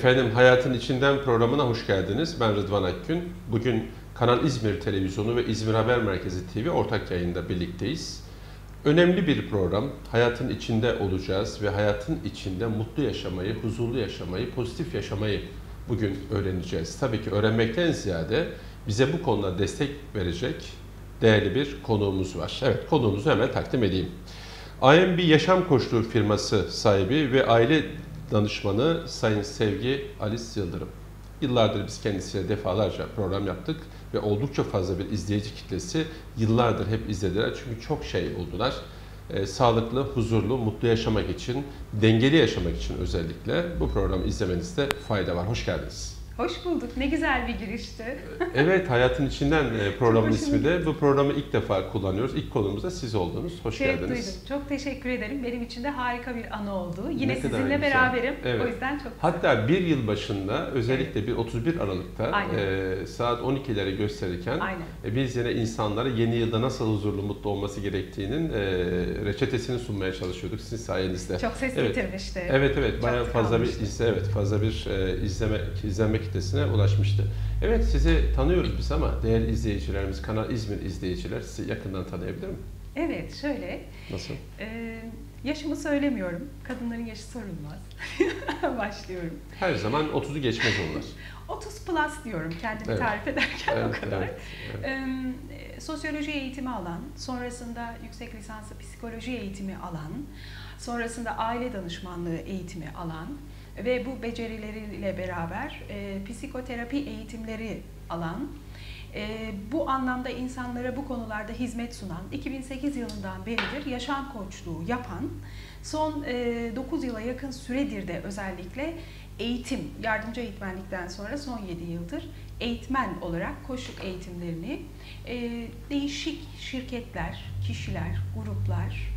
Efendim Hayatın İçinden programına hoş geldiniz. Ben Rıdvan Akgün. Bugün Kanal İzmir Televizyonu ve İzmir Haber Merkezi TV ortak yayında birlikteyiz. Önemli bir program. Hayatın içinde olacağız ve hayatın içinde mutlu yaşamayı, huzurlu yaşamayı, pozitif yaşamayı bugün öğreneceğiz. Tabii ki öğrenmekten ziyade bize bu konuda destek verecek değerli bir konuğumuz var. Evet, konuğumuzu hemen takdim edeyim. IMB Yaşam Koçluğu firması sahibi ve aile danışmanı Sayın Sevgi Alice Yıldırım. Yıllardır biz kendisiyle defalarca program yaptık ve oldukça fazla bir izleyici kitlesi yıllardır hep izlediler. Çünkü çok şey oldular. E, sağlıklı, huzurlu, mutlu yaşamak için, dengeli yaşamak için özellikle bu programı izlemenizde fayda var. Hoş geldiniz. Hoş bulduk. Ne güzel bir girişti. evet, Hayatın İçinden e, programın ismi de. Bu programı ilk defa kullanıyoruz. İlk konumuz da siz oldunuz. Hoş Şeref geldiniz. duydum. Çok teşekkür ederim. Benim için de harika bir anı oldu. Yine Ne sizinle beraberim. Evet. O yüzden çok Hatta bir yıl başında özellikle bir 31 Aralık'ta Aynen. e, saat 12'leri gösterirken Aynen. e, biz yine insanlara yeni yılda nasıl huzurlu mutlu olması gerektiğinin e, reçetesini sunmaya çalışıyorduk sizin sayenizde. çok ses Evet. getirmişti. Evet evet Çok bayağı fazla bir izle evet fazla bir e, izleme izlenme kitlesine ulaşmıştı. Evet sizi tanıyoruz biz ama değerli izleyicilerimiz Kanal İzmir izleyiciler sizi yakından tanıyabilir mi? Evet, şöyle. Nasıl? e, yaşımı söylemiyorum. Kadınların yaşı sorulmaz. Başlıyorum. Her zaman 30'u geçmez onlar. 30 plus diyorum kendimi Evet. tarif ederken Evet, o kadar. evet, evet. Ee, sosyoloji eğitimi alan, sonrasında yüksek lisanslı psikoloji eğitimi alan, sonrasında aile danışmanlığı eğitimi alan ve bu becerileriyle beraber e, psikoterapi eğitimleri alan, e, bu anlamda insanlara bu konularda hizmet sunan, 2008 yılından beridir yaşam koçluğu yapan, son e, 9 yıla yakın süredir de özellikle eğitim, yardımcı eğitmenlikten sonra son 7 yıldır eğitmen olarak koçluk eğitimlerini e, değişik şirketler, kişiler, gruplar,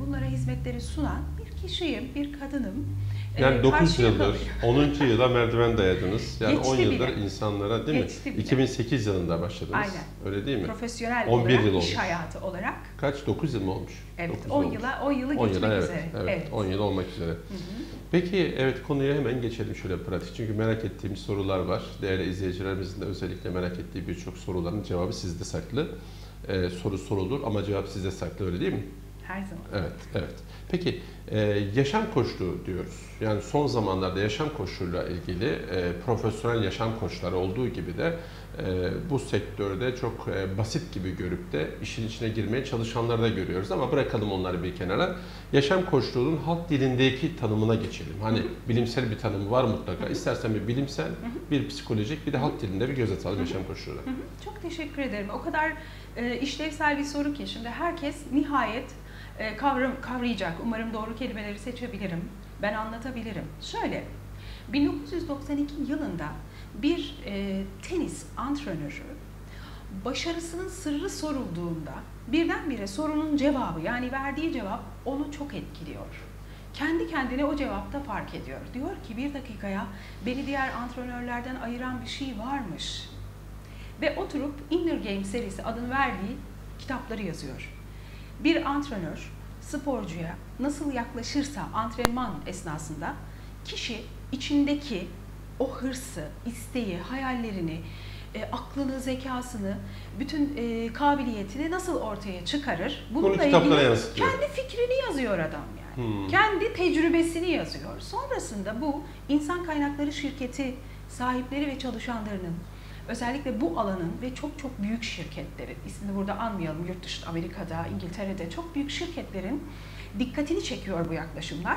bunlara hizmetleri sunan bir kişiyim, bir kadınım. E, Yani 9 karşıya yıldır, kalıyorum. 10. yıla merdiven dayadınız. Yani Geçti 10 yıldır bile. insanlara değil mi? Geçti bile. 2008 yılında başladınız. Aynen. Öyle değil mi? Profesyonel 11 olarak, yıl iş olmuş. hayatı olarak. Kaç? 9 yıl mı olmuş? Evet, 9 10 olmuş. yıla, 10 yılı 10 geçmek yıla evet, üzere. evet, 10 yıl olmak üzere. Hı hı. Peki evet konuya hemen geçelim şöyle pratik. Çünkü merak ettiğimiz sorular var. Değerli izleyicilerimizin de özellikle merak ettiği birçok soruların cevabı sizde saklı. Ee, soru sorulur ama cevap sizde saklı öyle değil mi? Her zaman. Evet, evet. Peki e, yaşam koçluğu diyoruz. Yani son zamanlarda yaşam koçluğuyla ilgili e, profesyonel yaşam koçları olduğu gibi de e, bu sektörde çok e, basit gibi görüp de işin içine girmeye çalışanları da görüyoruz ama bırakalım onları bir kenara. Yaşam koçluğunun halk dilindeki tanımına geçelim. Hani bilimsel bir tanımı var mutlaka. İstersen bir bilimsel, bir psikolojik, bir de halk dilinde bir göz atalım yaşam koçluğuna. Çok teşekkür ederim. O kadar e, işlevsel bir soru ki şimdi herkes nihayet e, kavram, kavrayacak. Umarım doğru kelimeleri seçebilirim. Ben anlatabilirim. Şöyle, 1992 yılında bir e, tenis antrenörü başarısının sırrı sorulduğunda birdenbire sorunun cevabı yani verdiği cevap onu çok etkiliyor. Kendi kendine o cevapta fark ediyor. Diyor ki bir dakikaya beni diğer antrenörlerden ayıran bir şey varmış. Ve oturup Inner Game serisi adını verdiği kitapları yazıyor. Bir antrenör sporcuya nasıl yaklaşırsa antrenman esnasında kişi içindeki o hırsı, isteği, hayallerini, e, aklını, zekasını, bütün e, kabiliyetini nasıl ortaya çıkarır? Bunu kitaplara yansıtıyor. kendi fikrini yazıyor adam yani. Hmm. Kendi tecrübesini yazıyor. Sonrasında bu insan kaynakları şirketi sahipleri ve çalışanlarının özellikle bu alanın ve çok çok büyük şirketlerin, ismini burada anmayalım, yurt dışında Amerika'da, İngiltere'de çok büyük şirketlerin dikkatini çekiyor bu yaklaşımlar.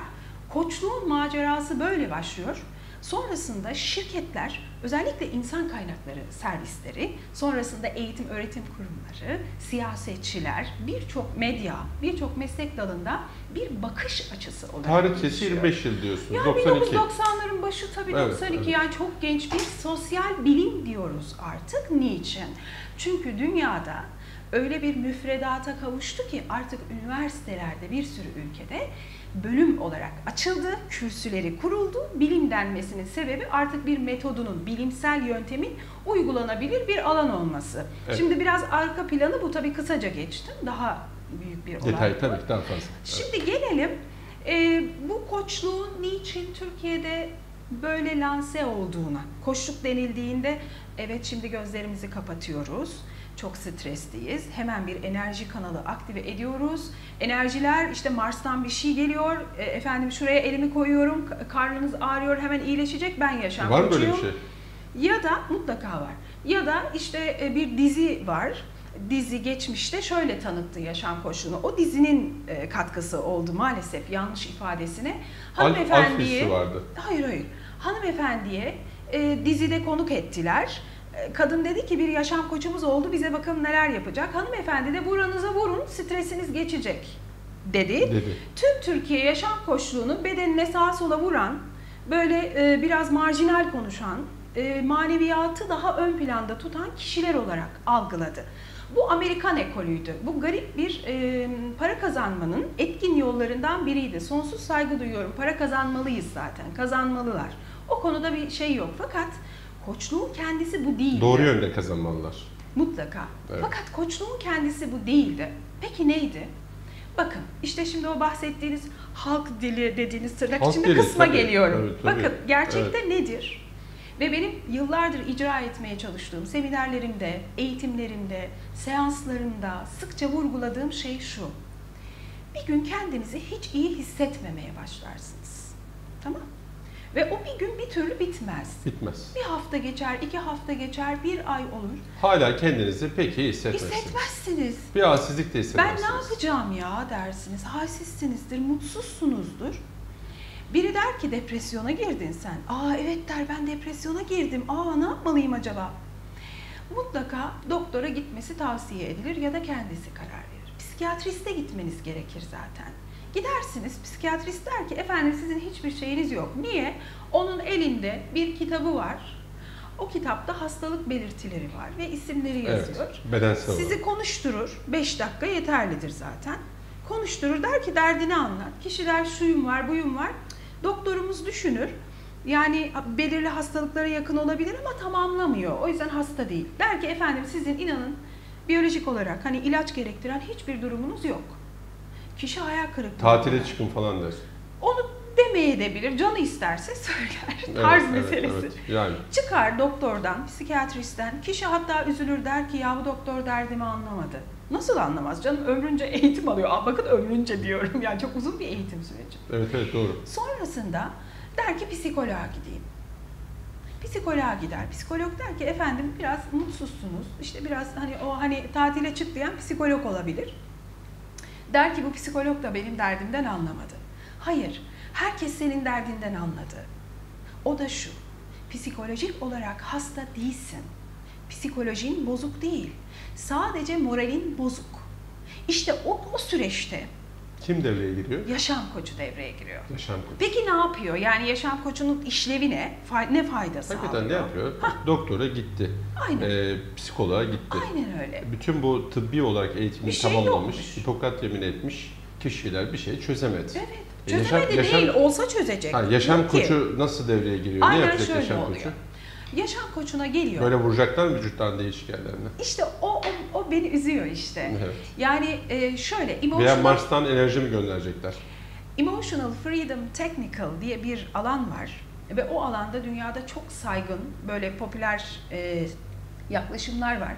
Koçluğun macerası böyle başlıyor. Sonrasında şirketler, özellikle insan kaynakları servisleri, sonrasında eğitim öğretim kurumları, siyasetçiler, birçok medya, birçok meslek dalında bir bakış açısı olarak Tarihçesi gelişiyor. 25 yıl diyorsunuz. Ya 92. 1990'ların başı tabii Evet, 92 evet. yani çok genç bir sosyal bilim diyoruz artık. Niçin? Çünkü dünyada öyle bir müfredata kavuştu ki artık üniversitelerde bir sürü ülkede bölüm olarak açıldı, kürsüleri kuruldu. Bilim denmesinin sebebi artık bir metodunun, bilimsel yöntemin uygulanabilir bir alan olması. Evet. Şimdi biraz arka planı bu tabii kısaca geçtim. Daha büyük bir olay. Detay tabii daha fazla. Şimdi gelelim e, bu koçluğun niçin Türkiye'de böyle lanse olduğuna, koçluk denildiğinde evet şimdi gözlerimizi kapatıyoruz. Çok stresliyiz. Hemen bir enerji kanalı aktive ediyoruz. Enerjiler işte Mars'tan bir şey geliyor. E, efendim şuraya elimi koyuyorum. ka- Karnınız ağrıyor. Hemen iyileşecek. Ben yaşam Var mı böyle bir şey? Ya da mutlaka var. Ya da işte e, bir dizi var. Dizi geçmişte şöyle tanıttı yaşam koçluğunu. O dizinin e, katkısı oldu maalesef yanlış ifadesine. Alf, Alf vardı. Hayır hayır. Hanımefendiye e, dizide konuk ettiler. E, Kadın dedi ki bir yaşam koçumuz oldu bize bakın neler yapacak. Hanımefendi de buranıza vurun stresiniz geçecek dedi. Dedi. Tüm Türkiye yaşam koçluğunu bedenine sağa sola vuran, böyle e, biraz marjinal konuşan, e, maneviyatı daha ön planda tutan kişiler olarak algıladı. Bu Amerikan ekolüydü. Bu garip bir e, para kazanmanın etkin yollarından biriydi. Sonsuz saygı duyuyorum. Para kazanmalıyız zaten. Kazanmalılar. O konuda bir şey yok. Fakat koçluğun kendisi bu değildi. Doğru yönde kazanmalılar. Mutlaka. Evet. Fakat koçluğun kendisi bu değildi. Peki neydi? Bakın işte şimdi o bahsettiğiniz halk dili dediğiniz tırnak Halk içinde dili, kısma tabii. geliyorum. Evet, tabii. Bakın gerçekte nedir? Ve benim yıllardır icra etmeye çalıştığım seminerlerimde, eğitimlerimde, seanslarımda sıkça vurguladığım şey şu. Bir gün kendinizi hiç iyi hissetmemeye başlarsınız. Tamam? Ve o bir gün bir türlü bitmez. Bitmez. Bir hafta geçer, iki hafta geçer, bir ay olur. Hala kendinizi pek iyi hissetmezsiniz. Hissetmezsiniz. Bir halsizlik de Ben hissetmezsiniz. ne yapacağım ya dersiniz. Halsizsinizdir, mutsuzsunuzdur. Biri der ki depresyona girdin sen. Aa evet der ben depresyona girdim. Aa ne yapmalıyım acaba? Mutlaka doktora gitmesi tavsiye edilir ya da kendisi karar verir. Psikiyatriste gitmeniz gerekir zaten. Gidersiniz psikiyatrist der ki efendim sizin hiçbir şeyiniz yok. Niye? Onun elinde bir kitabı var. O kitapta hastalık belirtileri var ve isimleri yazıyor. Evet. Bedensel olarak. Sizi konuşturur. 5 dakika yeterlidir zaten. Konuşturur der ki derdini anlat. Kişi der şuyum var buyum var. Doktorumuz düşünür. Yani belirli hastalıklara yakın olabilir ama tamamlamıyor. O yüzden hasta değil. Der ki efendim sizin inanın biyolojik olarak hani ilaç gerektiren hiçbir durumunuz yok. Kişi hayal kırıklığına Tatile çıkın falan der. Onu demeye de bilir. Canı isterse söyler. Evet, Tarz evet, meselesi. evet. Yani Çıkar doktordan, psikiyatristten. Kişi hatta üzülür der ki ya bu doktor derdimi anlamadı. Nasıl anlamaz canım? Ömrünce eğitim alıyor. Aa, bakın ömrünce diyorum. Yani çok uzun bir eğitim süreci. evet evet doğru. Sonrasında der ki psikoloğa gideyim. Psikoloğa gider. Psikolog der ki efendim biraz mutsuzsunuz. İşte biraz hani o hani tatile çık diyen psikolog olabilir. Der ki bu psikolog da benim derdimden anlamadı. Hayır. Herkes senin derdinden anladı. O da şu. Psikolojik olarak hasta değilsin. Psikolojin bozuk değil. Sadece moralin bozuk. İşte o, o süreçte Kim devreye giriyor? yaşam koçu devreye giriyor. Yaşam koçu. Peki ne yapıyor? Yani yaşam koçunun işlevi ne? Fa- ne faydası Hakikaten ne sağlıyor? yapıyor? Doktora gitti. Aynen. Ee, psikoloğa gitti. Aynen öyle. Bütün bu tıbbi olarak eğitimini şey tamamlamış, yokmuş. Hipokrat yemin etmiş kişiler bir şey çözemedi. Evet. E, yaşam- Çözemedi yaşam- değil, olsa çözecek. Ha, yaşam koçu nasıl devreye giriyor? Aynen ne yapacak yaşam oluyor. koçu? Yaşam koçuna geliyor. Böyle vuracaklar vücuttan değişik yerlerine? İşte o, o, o beni üzüyor işte. Evet. Yani e, şöyle Veya emotional, Mars'tan enerji mi gönderecekler? emotional Freedom Technical diye bir alan var. Ve o alanda dünyada çok saygın, böyle popüler e, yaklaşımlar var.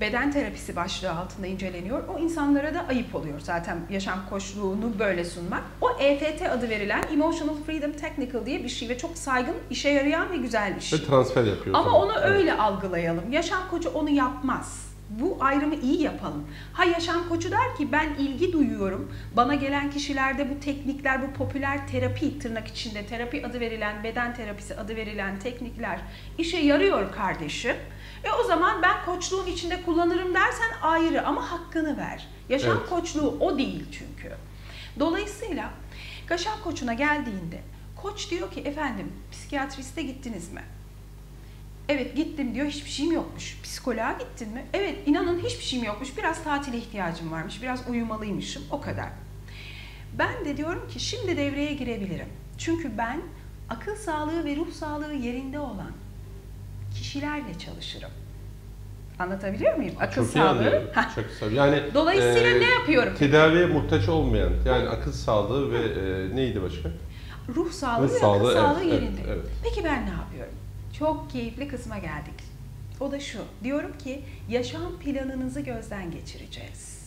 Beden terapisi başlığı altında inceleniyor. O insanlara da ayıp oluyor zaten yaşam koçluğunu böyle sunmak. O EFT adı verilen Emotional Freedom Technical diye bir şey ve çok saygın, işe yarayan ve güzel bir şey. Ve transfer yapıyor. Ama sana. onu Evet. öyle algılayalım. Yaşam koçu onu yapmaz. Bu ayrımı iyi yapalım. Ha yaşam koçu der ki ben ilgi duyuyorum. Bana gelen kişilerde bu teknikler, bu popüler terapi tırnak içinde terapi adı verilen, beden terapisi adı verilen teknikler işe yarıyor kardeşim. E o zaman ben koçluğun içinde kullanırım dersen ayrı ama hakkını ver. Yaşam Evet. koçluğu o değil çünkü. Dolayısıyla yaşam koçuna geldiğinde koç diyor ki efendim psikiyatriste gittiniz mi? Evet gittim diyor hiçbir şeyim yokmuş. Psikoloğa gittin mi? Evet inanın hiçbir şeyim yokmuş. Biraz tatile ihtiyacım varmış. Biraz uyumalıymışım. O kadar. Ben de diyorum ki şimdi devreye girebilirim. Çünkü ben akıl sağlığı ve ruh sağlığı yerinde olan kişilerle çalışırım. Anlatabiliyor muyum? Akıl Çok sağlığı. Çok güzel. Yani Dolayısıyla e, ne yapıyorum? Tedaviye muhtaç olmayan, yani akıl sağlığı ve e, neydi başka? ruh sağlığı ve sağlığı, akıl sağlığı evet, yerinde. evet, evet. Peki ben ne yapıyorum? Çok keyifli kısma geldik. O da şu. Diyorum ki yaşam planınızı gözden geçireceğiz.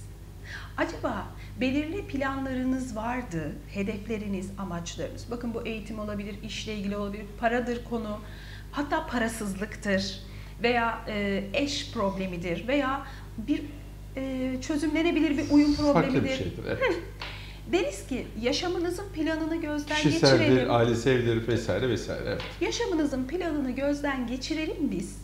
Acaba belirli planlarınız vardı, hedefleriniz, amaçlarınız. Bakın bu eğitim olabilir, işle ilgili olabilir, paradır konu, hatta parasızlıktır veya e, eş problemidir veya bir e, çözümlenebilir bir uyum problemidir. Farklı bir şeydir. Evet. Deriz ki yaşamınızın planını gözden Kişiseldir, geçirelim. ailesevdir vesaire vesaire. Evet. Yaşamınızın planını gözden geçirelim biz.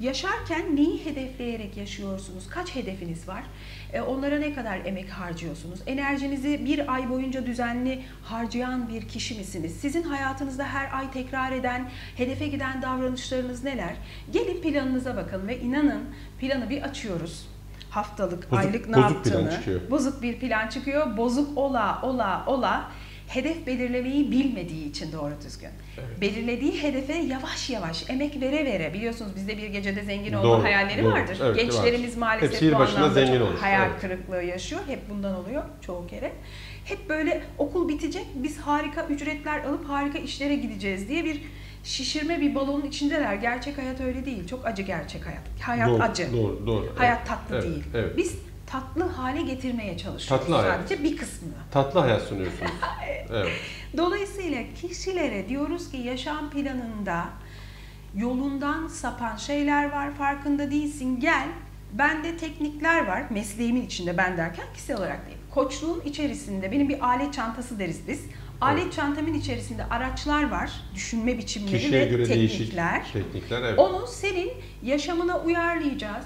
Yaşarken neyi hedefleyerek yaşıyorsunuz? Kaç hedefiniz var? E, onlara ne kadar emek harcıyorsunuz? Enerjinizi bir ay boyunca düzenli harcayan bir kişi misiniz? Sizin hayatınızda her ay tekrar eden, hedefe giden davranışlarınız neler? Gelin planınıza bakalım ve inanın planı bir açıyoruz. Haftalık, Bozuk- aylık ne bozuk plan yaptığını. çıkıyor. Bozuk bir plan çıkıyor. Bozuk ola ola ola hedef belirlemeyi bilmediği için doğru düzgün. Evet. Belirlediği hedefe yavaş yavaş emek vere vere biliyorsunuz bizde bir gecede zengin olma Doğru, hayalleri doğru. vardır. Evet, Gençlerimiz vardır. maalesef Hepsi bu anlamda zengin olur. hayal Evet. kırıklığı yaşıyor. Hep bundan oluyor çoğu kere. Hep böyle okul bitecek biz harika ücretler alıp harika işlere gideceğiz diye bir şişirme bir balonun içindeler. Gerçek hayat öyle değil. Çok acı gerçek hayat. Hayat doğru, acı. Doğru, doğru. Hayat Evet, tatlı evet, değil. Evet. Biz tatlı hale getirmeye çalışıyoruz Tatlı hayat. sadece bir kısmını. Tatlı hayat sunuyorsunuz. evet. Dolayısıyla kişilere diyoruz ki yaşam planında yolundan sapan şeyler var, farkında değilsin. Gel, bende teknikler var, mesleğimin içinde ben derken kişisel olarak değil. Koçluğun içerisinde benim bir alet çantası deriz biz. Alet Evet. çantamın içerisinde araçlar var, düşünme biçimleri Kişiye ve göre değişik teknikler. teknikler. Evet. Onu senin yaşamına uyarlayacağız.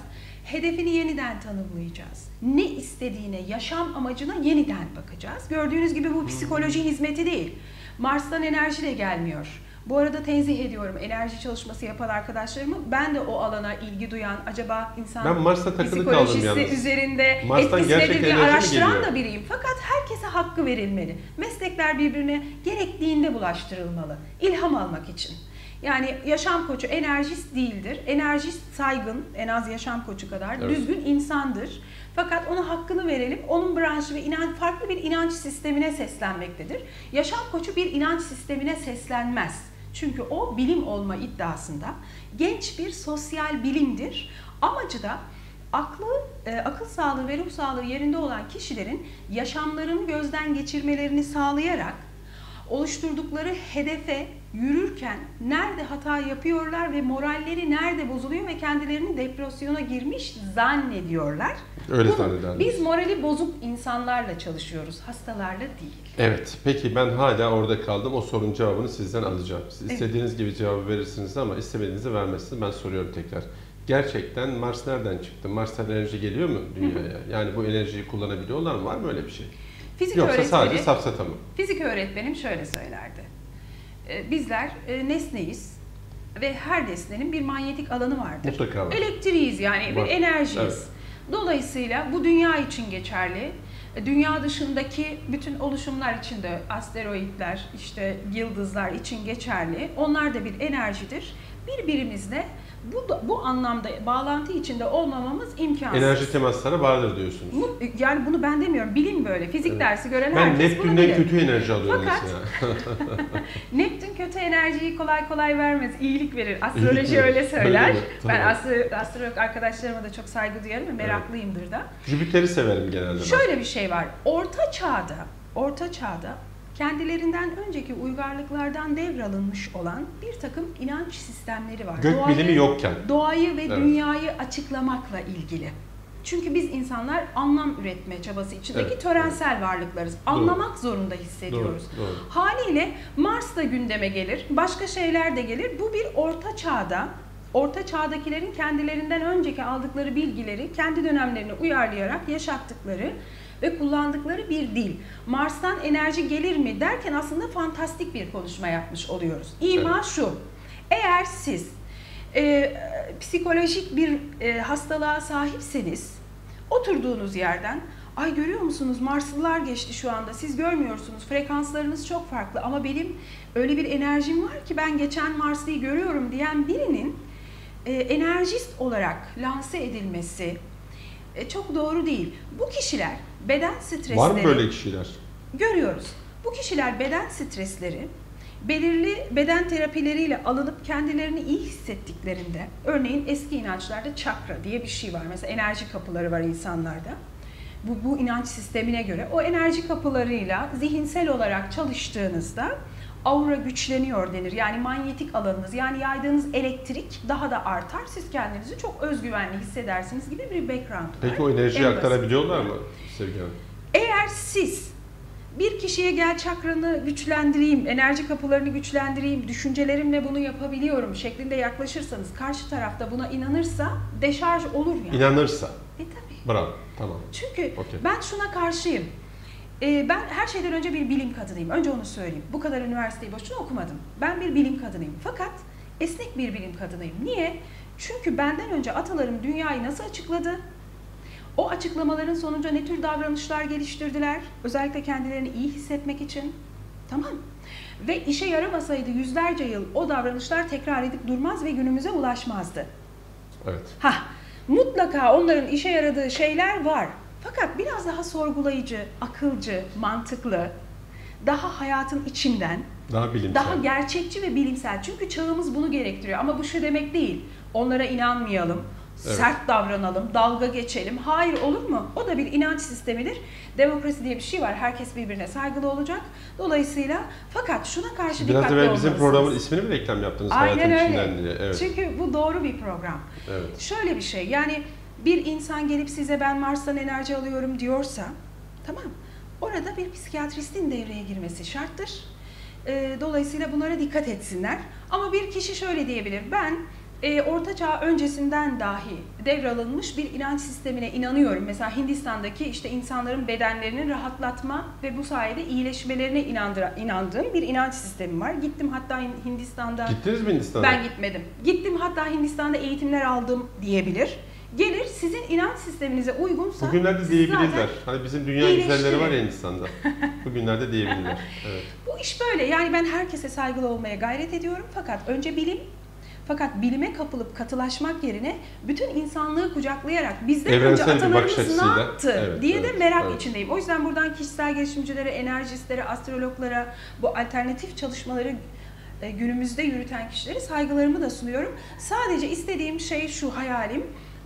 Hedefini yeniden tanımlayacağız. Ne istediğine, yaşam amacına yeniden bakacağız. Gördüğünüz gibi bu psikoloji hizmeti değil. Mars'tan enerji de gelmiyor. Bu arada tenzih ediyorum enerji çalışması yapan arkadaşlarımı. Ben de o alana ilgi duyan, acaba insan Ben Mars'ta takılı kaldım psikolojisi yalnız. üzerinde Mars'tan etkisi nedir diye araştıran da biriyim. Fakat herkese hakkı verilmeli. Meslekler birbirine gerektiğinde bulaştırılmalı. İlham almak için. Yani yaşam koçu enerjist değildir. Enerjist saygın, en az yaşam koçu kadar Evet. düzgün insandır. Fakat ona hakkını verelim. Onun branşı ve inanç farklı bir inanç sistemine seslenmektedir. Yaşam koçu bir inanç sistemine seslenmez. Çünkü o bilim olma iddiasında genç bir sosyal bilimdir. Amacı da aklı, e, akıl sağlığı ve ruh sağlığı yerinde olan kişilerin yaşamlarını gözden geçirmelerini sağlayarak oluşturdukları hedefe yürürken nerede hata yapıyorlar ve moralleri nerede bozuluyor ve kendilerini depresyona girmiş zannediyorlar. Öyle Bunu zannederler. Biz morali bozuk insanlarla çalışıyoruz, hastalarla değil. Evet. Peki ben hala orada kaldım. O sorunun cevabını sizden alacağım. Siz Evet. istediğiniz gibi cevabı verirsiniz ama istemediğinizi vermezsiniz. Ben soruyorum tekrar. Gerçekten Mars nereden çıktı? Mars'tan enerji geliyor mu dünyaya? Yani bu enerjiyi kullanabiliyorlar mı? Var mı öyle bir şey? Fizik Yoksa öğretmeni, sadece safsata mı? fizik öğretmenim şöyle söylerdi. Ee, Bizler e, nesneyiz ve her nesnenin bir manyetik alanı vardır. Mutlaka var. Elektriğiz yani Var. bir enerjiyiz. Evet. Dolayısıyla bu dünya için geçerli. E, Dünya dışındaki bütün oluşumlar için de asteroidler, işte yıldızlar için geçerli. Onlar da bir enerjidir. Birbirimizle bu da- bu anlamda bağlantı içinde olmamamız imkansız. Enerji temasları vardır diyorsunuz. Bu- yani bunu ben demiyorum. Bilim böyle. Fizik Evet. dersi gören Ben herkes bunu Neptün'den bilir. kötü enerji alıyorum Fakat- mesela. Neptün kötü enerjiyi kolay kolay vermez, iyilik verir. Astroloji öyle söyler. Öyle? Ben astro, astrolog arkadaşlarıma da çok saygı duyarım ve meraklıyımdır da. Jüpiter'i severim genelde ben. Şöyle bir şey var. Orta çağda, orta çağda kendilerinden önceki uygarlıklardan devralınmış olan bir takım inanç sistemleri var. Gök Doğayı- bilimi yokken. Doğayı ve Evet. dünyayı açıklamakla ilgili. Çünkü biz insanlar anlam üretme çabası içindeki Evet, törensel varlıklarız. Anlamak zorunda hissediyoruz. Doğru, doğru. Haliyle Mars da gündeme gelir, başka şeyler de gelir. Bu bir orta çağda, orta çağdakilerin kendilerinden önceki aldıkları bilgileri kendi dönemlerine uyarlayarak yaşattıkları ve kullandıkları bir dil. Mars'tan enerji gelir mi derken aslında fantastik bir konuşma yapmış oluyoruz. İma Evet. şu, eğer siz e, psikolojik bir e, hastalığa sahipseniz oturduğunuz yerden ay görüyor musunuz Marslılar geçti şu anda siz görmüyorsunuz frekanslarınız çok farklı ama benim öyle bir enerjim var ki ben geçen Marslı'yı görüyorum diyen birinin e, enerjist olarak lanse edilmesi e, çok doğru değil. Bu kişiler beden stresleri Var mı böyle kişiler? görüyoruz. Bu kişiler beden stresleri belirli beden terapileriyle alınıp kendilerini iyi hissettiklerinde, örneğin eski inançlarda çakra diye bir şey var. Mesela enerji kapıları var insanlarda. Bu, bu inanç sistemine göre o enerji kapılarıyla zihinsel olarak çalıştığınızda aura güçleniyor denir. Yani manyetik alanınız yani yaydığınız elektrik daha da artar. Siz kendinizi çok özgüvenli hissedersiniz gibi bir background var. Peki o enerjiyi En aktarabiliyorlar mı Sevgi Hanım? Eğer siz bir kişiye gel çakranı güçlendireyim, enerji kapılarını güçlendireyim, düşüncelerimle bunu yapabiliyorum şeklinde yaklaşırsanız, karşı tarafta buna inanırsa deşarj olur yani. İnanırsa. E tabii. Bravo. Tamam. Çünkü Okey. ben şuna karşıyım. Ee, ben her şeyden önce bir bilim kadınıyım. Önce onu söyleyeyim. Bu kadar üniversiteyi boşuna okumadım. Ben bir bilim kadınıyım. Fakat esnek bir bilim kadınıyım. Niye? Çünkü benden önce atalarım dünyayı nasıl açıkladı? O açıklamaların sonucu ne tür davranışlar geliştirdiler? Özellikle kendilerini iyi hissetmek için. Tamam. Ve işe yaramasaydı yüzlerce yıl o davranışlar tekrar edip durmaz ve günümüze ulaşmazdı. Evet. Ha, mutlaka onların işe yaradığı şeyler var. Fakat biraz daha sorgulayıcı, akılcı, mantıklı, daha hayatın içinden, Daha bilimsel. daha gerçekçi ve bilimsel. Çünkü çağımız bunu gerektiriyor. Ama bu şu demek değil. Onlara inanmayalım, Evet. sert davranalım, dalga geçelim. Hayır olur mu? O da bir inanç sistemidir. Demokrasi diye bir şey var. Herkes birbirine saygılı olacak. Dolayısıyla fakat şuna karşı Biraz dikkatli evvel bizim olmalısınız. programın ismini mi reklam yaptınız Aynen öyle. içinden diye? Evet. Çünkü bu doğru bir program. evet. Şöyle bir şey yani bir insan gelip size ben Mars'tan enerji alıyorum diyorsa tamam orada bir psikiyatristin devreye girmesi şarttır. Ee, dolayısıyla bunlara dikkat etsinler. Ama bir kişi şöyle diyebilir ben e, Orta Çağ öncesinden dahi devralınmış bir inanç sistemine inanıyorum. Mesela Hindistan'daki işte insanların bedenlerini rahatlatma ve bu sayede iyileşmelerine inandıra, inandığım bir inanç sistemi var. Gittim hatta Hindistan'da Gittiniz mi Hindistan'a? ben gitmedim. Gittim hatta Hindistan'da eğitimler aldım diyebilir. Gelir sizin inanç sisteminize uygunsa Bugünlerde diyebilirler. Hani bizim dünya güzelleri var ya Hindistan'da. Bugünlerde diyebilirler. Evet. Bu iş böyle. Yani ben herkese saygılı olmaya gayret ediyorum. Fakat önce bilim fakat bilime kapılıp katılaşmak yerine bütün insanlığı kucaklayarak bizden Evrensel önce atalarımız ne yaptı Evet, diye de evet, merak evet. içindeyim. O yüzden buradan kişisel gelişimcilere, enerjistlere, astrologlara, bu alternatif çalışmaları e, günümüzde yürüten kişilere saygılarımı da sunuyorum. Sadece istediğim şey şu hayalim.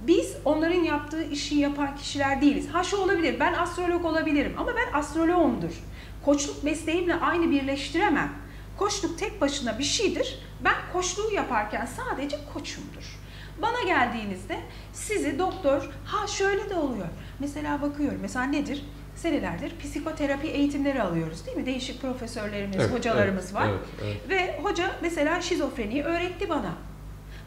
Biz onların yaptığı işi yapan kişiler değiliz. Ha şu olabilir, ben astrolog olabilirim ama ben astrologumdur. Koçluk mesleğimle aynı birleştiremem. Koçluk tek başına bir şeydir. Ben koçluğu yaparken sadece koçumdur. Bana geldiğinizde sizi doktor, ha şöyle de oluyor. Mesela bakıyorum, mesela nedir? Senelerdir psikoterapi eğitimleri alıyoruz değil mi? Değişik profesörlerimiz, Evet, hocalarımız evet, var. Evet, evet. Ve hoca mesela şizofreniyi öğretti bana.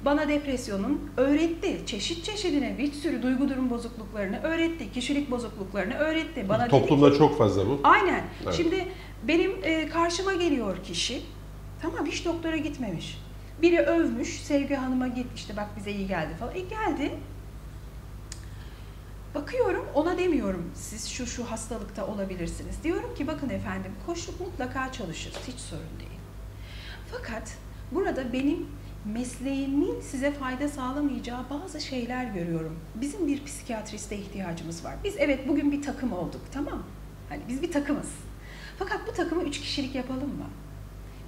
Bana depresyonun öğretti. Çeşit çeşidine bir sürü duygu durum bozukluklarını öğretti. Kişilik bozukluklarını öğretti. Bana dedi ki- Toplumda çok fazla bu. Aynen. Evet. Şimdi benim e, karşıma geliyor kişi. Tamam hiç doktora gitmemiş. Biri övmüş. Sevgi Hanım'a git işte bak bize iyi geldi falan. E geldi. Bakıyorum ona demiyorum siz şu şu hastalıkta olabilirsiniz. Diyorum ki bakın efendim koşluk mutlaka çalışır. Hiç sorun değil. Fakat burada benim mesleğimin size fayda sağlamayacağı bazı şeyler görüyorum. Bizim bir psikiyatriste ihtiyacımız var. Biz evet bugün bir takım olduk tamam? Hani biz bir takımız. Fakat bu takımı üç kişilik yapalım mı?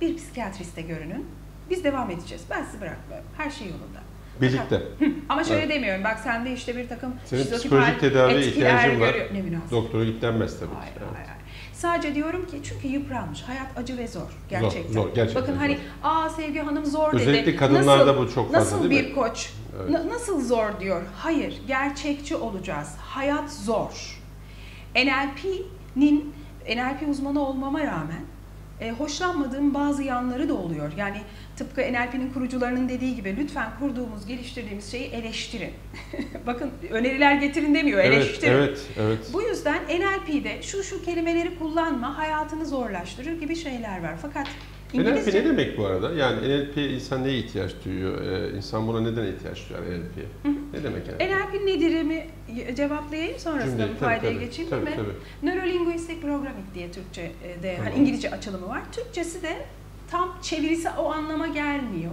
Bir psikiyatriste görünün. Biz devam edeceğiz. Ben sizi bırakmıyorum. Her şey yolunda. Birlikte. Hı, Ama şöyle Evet. demiyorum. Bak sende işte bir takım Senin psikolojik tedaviye ihtiyacın var. görüyor. Ne münasebet. Doktora git denmez tabii ki. Hayır, Evet. hayır, hayır. Sadece diyorum ki çünkü yıpranmış. Hayat acı ve zor. Gerçekten. zor, gerçekten Bakın zor. hani aa Sevgi Hanım zor dedi. Özellikle kadınlarda Nasıl- bu çok fazla Nasıl değil bir mi? koç? Evet. Na- nasıl zor diyor. Hayır, gerçekçi olacağız. Hayat zor. NLP'nin NLP uzmanı olmama rağmen e, hoşlanmadığım bazı yanları da oluyor. Yani tıpkı NLP'nin kurucularının dediği gibi lütfen kurduğumuz, geliştirdiğimiz şeyi eleştirin. Bakın öneriler getirin demiyor, Evet, eleştirin. evet, evet. Bu yüzden NLP'de şu şu kelimeleri kullanma hayatını zorlaştırır gibi şeyler var. Fakat NLP İngilizce ne demek bu arada? Yani NLP insan neye ihtiyaç duyuyor? Ee, insan buna neden ihtiyaç duyar NLP'ye? Ne demek yani? NLP nedir mi cevaplayayım sonrasında Cümleyi, bu faydaya tabii, geçeyim tabii, mi? tabii. Neurolinguistic Programming diye Türkçe e, de hani. İngilizce açılımı var. Türkçesi de tam çevirisi o anlama gelmiyor.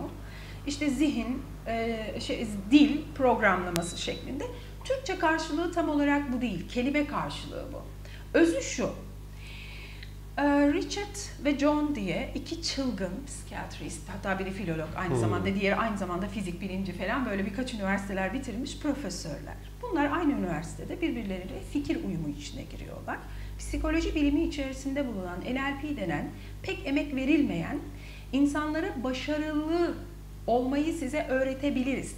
İşte zihin, e, şey, dil programlaması şeklinde. Türkçe karşılığı tam olarak bu değil. Kelime karşılığı bu. Özü şu. Ee, Richard ve John diye iki çılgın psikiyatrist, hatta biri filolog aynı Hmm. zamanda, diğeri aynı zamanda fizik bilimci falan böyle birkaç üniversiteler bitirmiş profesörler. Bunlar aynı üniversitede birbirleriyle fikir uyumu içine giriyorlar. Psikoloji bilimi içerisinde bulunan NLP denen pek emek verilmeyen insanlara başarılı olmayı size öğretebiliriz.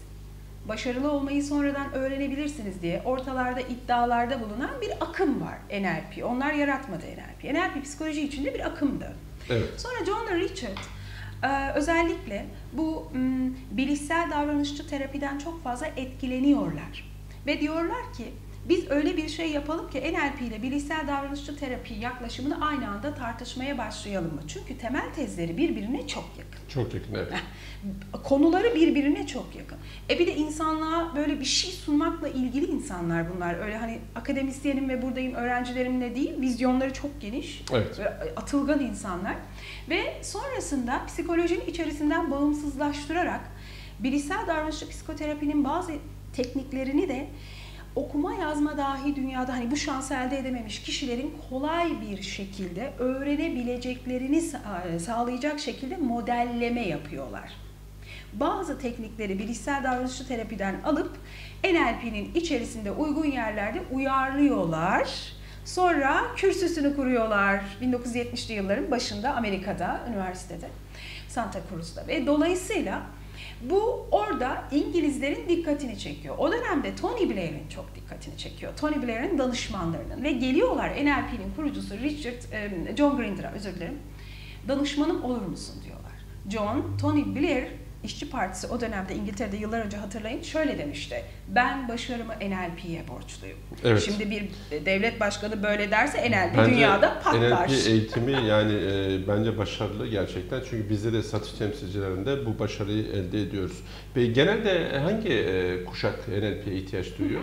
Başarılı olmayı sonradan öğrenebilirsiniz diye ortalarda iddialarda bulunan bir akım var NLP. Onlar yaratmadı NLP. NLP psikoloji içinde bir akımdı. Evet. Sonra John Richard e, özellikle bu bilişsel davranışçı terapiden çok fazla etkileniyorlar. Ve diyorlar ki biz öyle bir şey yapalım ki NLP ile bilişsel davranışçı terapi yaklaşımını aynı anda tartışmaya başlayalım mı? Çünkü temel tezleri birbirine çok yakın. Çok yakın evet. Konuları birbirine çok yakın. E bir de insanlığa böyle bir şey sunmakla ilgili insanlar bunlar. Öyle hani akademisyenim ve buradayım öğrencilerimle değil, vizyonları çok geniş. Evet. Ve atılgan insanlar ve sonrasında psikolojinin içerisinden bağımsızlaştırarak bilişsel davranışçı psikoterapinin bazı tekniklerini de okuma yazma dahi dünyada hani bu şansı elde edememiş kişilerin kolay bir şekilde öğrenebileceklerini sa- sağlayacak şekilde modelleme yapıyorlar. Bazı teknikleri bilişsel davranışçı terapiden alıp NLP'nin içerisinde uygun yerlerde uyarlıyorlar. Sonra kürsüsünü kuruyorlar 1970'li yılların başında Amerika'da, üniversitede, Santa Cruz'da ve dolayısıyla bu orada İngilizlerin dikkatini çekiyor. O dönemde Tony Blair'in çok dikkatini çekiyor. Tony Blair'in danışmanlarının ve geliyorlar NLP'nin kurucusu Richard, e, John Grinder'a özür dilerim. Danışmanım olur musun diyorlar. John, Tony Blair İşçi Partisi o dönemde İngiltere'de yıllar önce hatırlayın şöyle demişti. Ben başarımı NLP'ye borçluyum. Evet. Şimdi bir devlet başkanı böyle derse NLP Bence dünyada patlar. NLP eğitimi yani e, bence başarılı gerçekten. Çünkü bizde de satış temsilcilerinde bu başarıyı elde ediyoruz. Ve genelde hangi e, kuşak NLP'ye ihtiyaç duyuyor?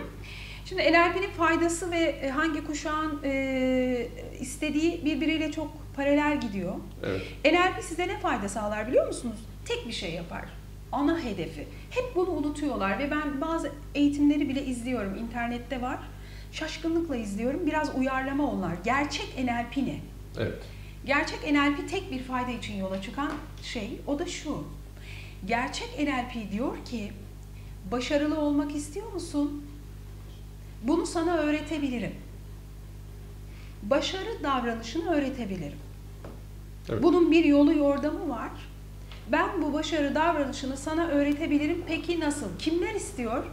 Şimdi NLP'nin faydası ve e, hangi kuşağın e, istediği birbiriyle çok paralel gidiyor. Evet. NLP size ne fayda sağlar biliyor musunuz? Tek bir şey yapar. Ana hedefi. Hep bunu unutuyorlar ve ben bazı eğitimleri bile izliyorum. İnternette var. Şaşkınlıkla izliyorum. Biraz uyarlama onlar. Gerçek NLP ne? Evet. Gerçek NLP tek bir fayda için yola çıkan şey o da şu. Gerçek NLP diyor ki başarılı olmak istiyor musun? Bunu sana öğretebilirim. Başarı davranışını öğretebilirim. Evet. Bunun bir yolu yordamı var. Ben bu başarı davranışını sana öğretebilirim. Peki nasıl? Kimler istiyor?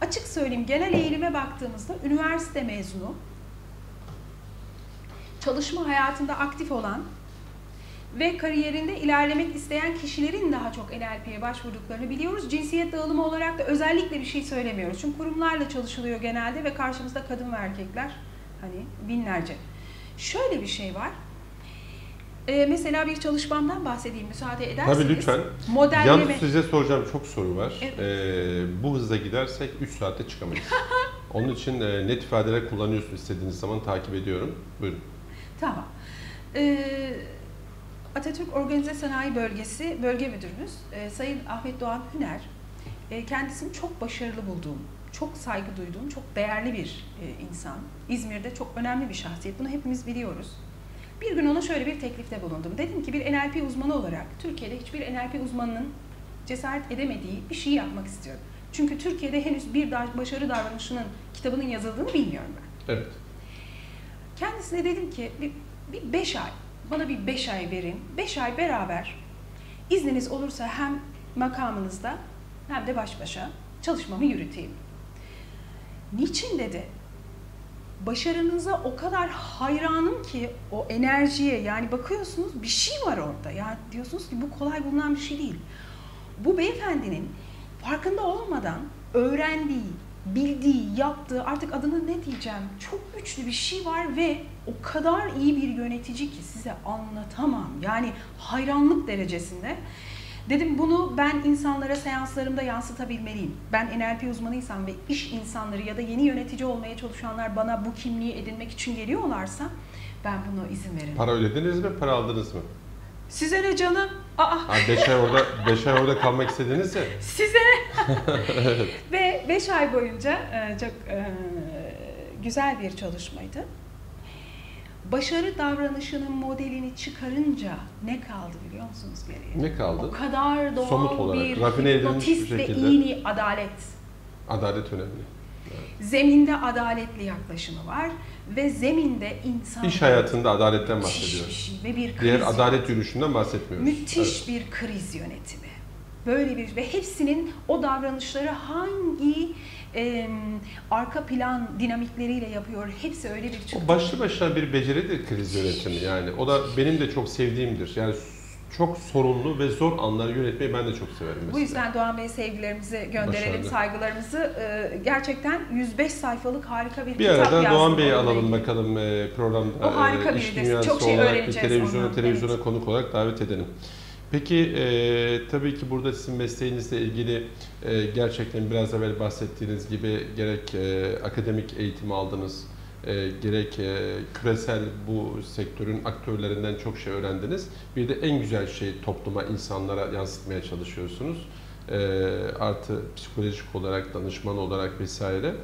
Açık söyleyeyim genel eğilime baktığımızda üniversite mezunu, çalışma hayatında aktif olan ve kariyerinde ilerlemek isteyen kişilerin daha çok NLP'ye başvurduklarını biliyoruz. Cinsiyet dağılımı olarak da özellikle bir şey söylemiyoruz. Çünkü kurumlarla çalışılıyor genelde ve karşımızda kadın ve erkekler hani binlerce. Şöyle bir şey var. Ee, mesela bir çalışmamdan bahsedeyim müsaade ederseniz. Tabii lütfen. Modelleme. Yalnız size soracağım çok soru var. Evet. Ee, bu hızla gidersek 3 saatte çıkamayız. Onun için e, net ifadeler kullanıyorsunuz istediğiniz zaman takip ediyorum. Buyurun. Tamam. Ee, Atatürk Organize Sanayi Bölgesi Bölge Müdürümüz e, Sayın Ahmet Doğan Hüner e, kendisini çok başarılı bulduğum, çok saygı duyduğum, çok değerli bir e, insan. İzmir'de çok önemli bir şahsiyet. Bunu hepimiz biliyoruz. Bir gün ona şöyle bir teklifte bulundum. Dedim ki bir NLP uzmanı olarak Türkiye'de hiçbir NLP uzmanının cesaret edemediği bir şey yapmak istiyorum. Çünkü Türkiye'de henüz bir başarı davranışının kitabının yazıldığını bilmiyorum ben. Evet. Kendisine dedim ki bir, bir beş ay, bana bir beş ay verin. Beş ay beraber izniniz olursa hem makamınızda hem de baş başa çalışmamı yürüteyim. Niçin dedi? Başarınıza o kadar hayranım ki o enerjiye yani bakıyorsunuz bir şey var orada. Yani diyorsunuz ki bu kolay bulunan bir şey değil. Bu beyefendinin farkında olmadan öğrendiği, bildiği, yaptığı artık adını ne diyeceğim çok güçlü bir şey var ve o kadar iyi bir yönetici ki size anlatamam. Yani hayranlık derecesinde. Dedim bunu ben insanlara seanslarımda yansıtabilmeliyim. Ben NLP uzmanıysam ve iş insanları ya da yeni yönetici olmaya çalışanlar bana bu kimliği edinmek için geliyorlarsa ben buna izin veririm. Para ödediniz mi, para aldınız mı? Size ne canım? Aa, Ha, beş ay orada, beş ay orada kalmak istedinizse Size ve 5 ay boyunca e, çok e, güzel bir çalışmaydı. Başarı davranışının modelini çıkarınca ne kaldı biliyor musunuz geriye? Ne O kaldı? kadar doğal Somut olarak, bir rafine edilmiş bir ve şekilde. iyi ni- adalet. Adalet önemli. Zeminde adaletli yaklaşımı var ve zeminde insan İş hayatında adaletten bir bahsediyoruz. şey ve bir kriz Diğer adalet yürüyüşünden bahsetmiyoruz. müthiş bir kriz yönetimi. Böyle bir ve hepsinin o davranışları hangi em, arka plan dinamikleriyle yapıyor. Hepsi öyle bir O çıktı. başlı başına bir beceridir kriz yönetimi yani. O da benim de çok sevdiğimdir. Yani çok sorunlu ve zor anları yönetmeyi ben de çok severim mesela. Bu yüzden Doğan Bey'e sevgilerimizi gönderelim, Başarılı. saygılarımızı. Ee, gerçekten 105 sayfalık harika bir Bir kitap arada yazdım Doğan Bey'i alalım ilgili. bakalım e, programda. O harika e, biridir. Çok şey bir öğreneceğiz televizyona, ondan, televizyona evet. konuk olarak davet edelim. Peki e, tabii ki burada sizin mesleğinizle ilgili e, gerçekten biraz evvel bahsettiğiniz gibi gerek e, akademik eğitim aldınız, e, gerek e, küresel bu sektörün aktörlerinden çok şey öğrendiniz. Bir de en güzel şey topluma, insanlara yansıtmaya çalışıyorsunuz. E, artı psikolojik olarak, danışman olarak vesaire.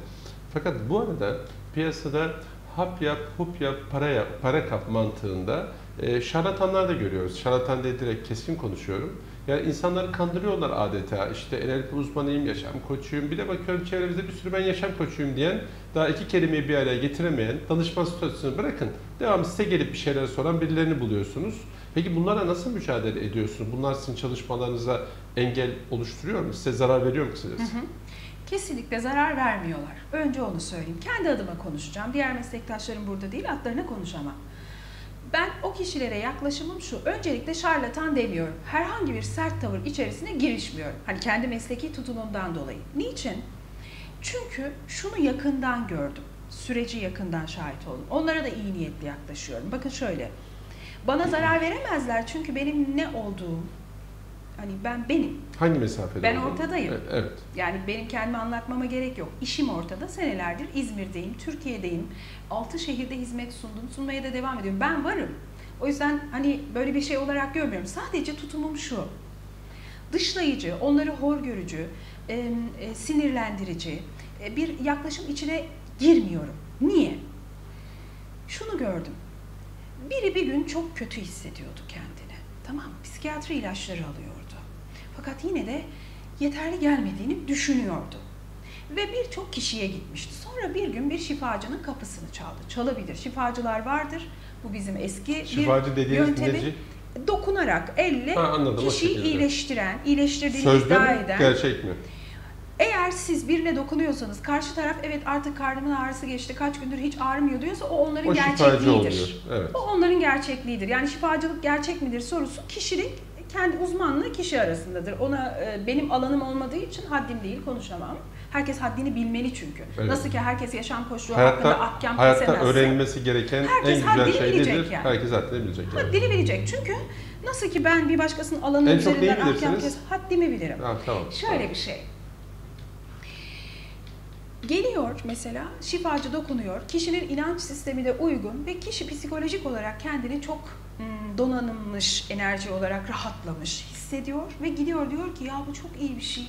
Fakat bu arada piyasada hap yap, hup yap, para yap, para kap mantığında e, şarlatanlar da görüyoruz. Şarlatan diye direkt keskin konuşuyorum. Yani insanları kandırıyorlar adeta. İşte NLP uzmanıyım, yaşam koçuyum. Bir de bakıyorum çevremizde bir sürü ben yaşam koçuyum diyen, daha iki kelimeyi bir araya getiremeyen, danışman statüsünü bırakın. Devam size gelip bir şeyler soran birilerini buluyorsunuz. Peki bunlara nasıl mücadele ediyorsunuz? Bunlar sizin çalışmalarınıza engel oluşturuyor mu? Size zarar veriyor mu kısacası? Hı hı. Kesinlikle zarar vermiyorlar. Önce onu söyleyeyim. Kendi adıma konuşacağım. Diğer meslektaşlarım burada değil, adlarına konuşamam. Ben o kişilere yaklaşımım şu. Öncelikle şarlatan demiyorum. Herhangi bir sert tavır içerisine girişmiyorum. Hani kendi mesleki tutumumdan dolayı. Niçin? Çünkü şunu yakından gördüm. Süreci yakından şahit oldum. Onlara da iyi niyetli yaklaşıyorum. Bakın şöyle. Bana zarar veremezler çünkü benim ne olduğum, hani ben benim. Hangi mesafede? Ben ortadayım. Evet, evet. Yani benim kendimi anlatmama gerek yok. İşim ortada. Senelerdir İzmir'deyim, Türkiye'deyim. Altı şehirde hizmet sundum. Sunmaya da devam ediyorum. Ben varım. O yüzden hani böyle bir şey olarak görmüyorum. Sadece tutumum şu. Dışlayıcı, onları hor görücü, e, e, sinirlendirici e, bir yaklaşım içine girmiyorum. Niye? Şunu gördüm. Biri bir gün çok kötü hissediyordu kendini. Tamam, psikiyatri ilaçları alıyordu. Fakat yine de yeterli gelmediğini düşünüyordu. Ve birçok kişiye gitmişti. Sonra bir gün bir şifacının kapısını çaldı. Çalabilir. Şifacılar vardır. Bu bizim eski Şifacı bir yöntemi. neci? Dokunarak, elle Ha, anladım, kişiyi iyileştiren, iyileştirdiğini Sözde iddia mi, eden. gerçek mi? Eğer siz birine dokunuyorsanız karşı taraf evet artık karnımın ağrısı geçti kaç gündür hiç ağrımıyor diyorsa o onların O gerçekliğidir. oluyor. Evet. O onların gerçekliğidir. Yani şifacılık gerçek midir sorusu kişilik kendi uzmanlığı kişi arasındadır. Ona e, benim alanım olmadığı için haddim değil konuşamam. Herkes haddini bilmeli çünkü. Evet. Nasıl ki herkes yaşam koşulu hakkında Hayatta, ahkam hayatta kesemezse öğrenilmesi gereken herkes en güzel şey nedir? yani. Herkes haddini bilecek. Yani. haddini bilecek. Çünkü nasıl ki ben bir başkasının alanı En çok neyi üzerinden ahkam kes haddimi bilirim. Ha, tamam. Şöyle tamam. bir şey. Geliyor mesela şifacı dokunuyor. Kişinin inanç sistemi de uygun ve kişi psikolojik olarak kendini çok hmm, donanılmış enerji olarak rahatlamış hissediyor ve gidiyor diyor ki ya bu çok iyi bir şey.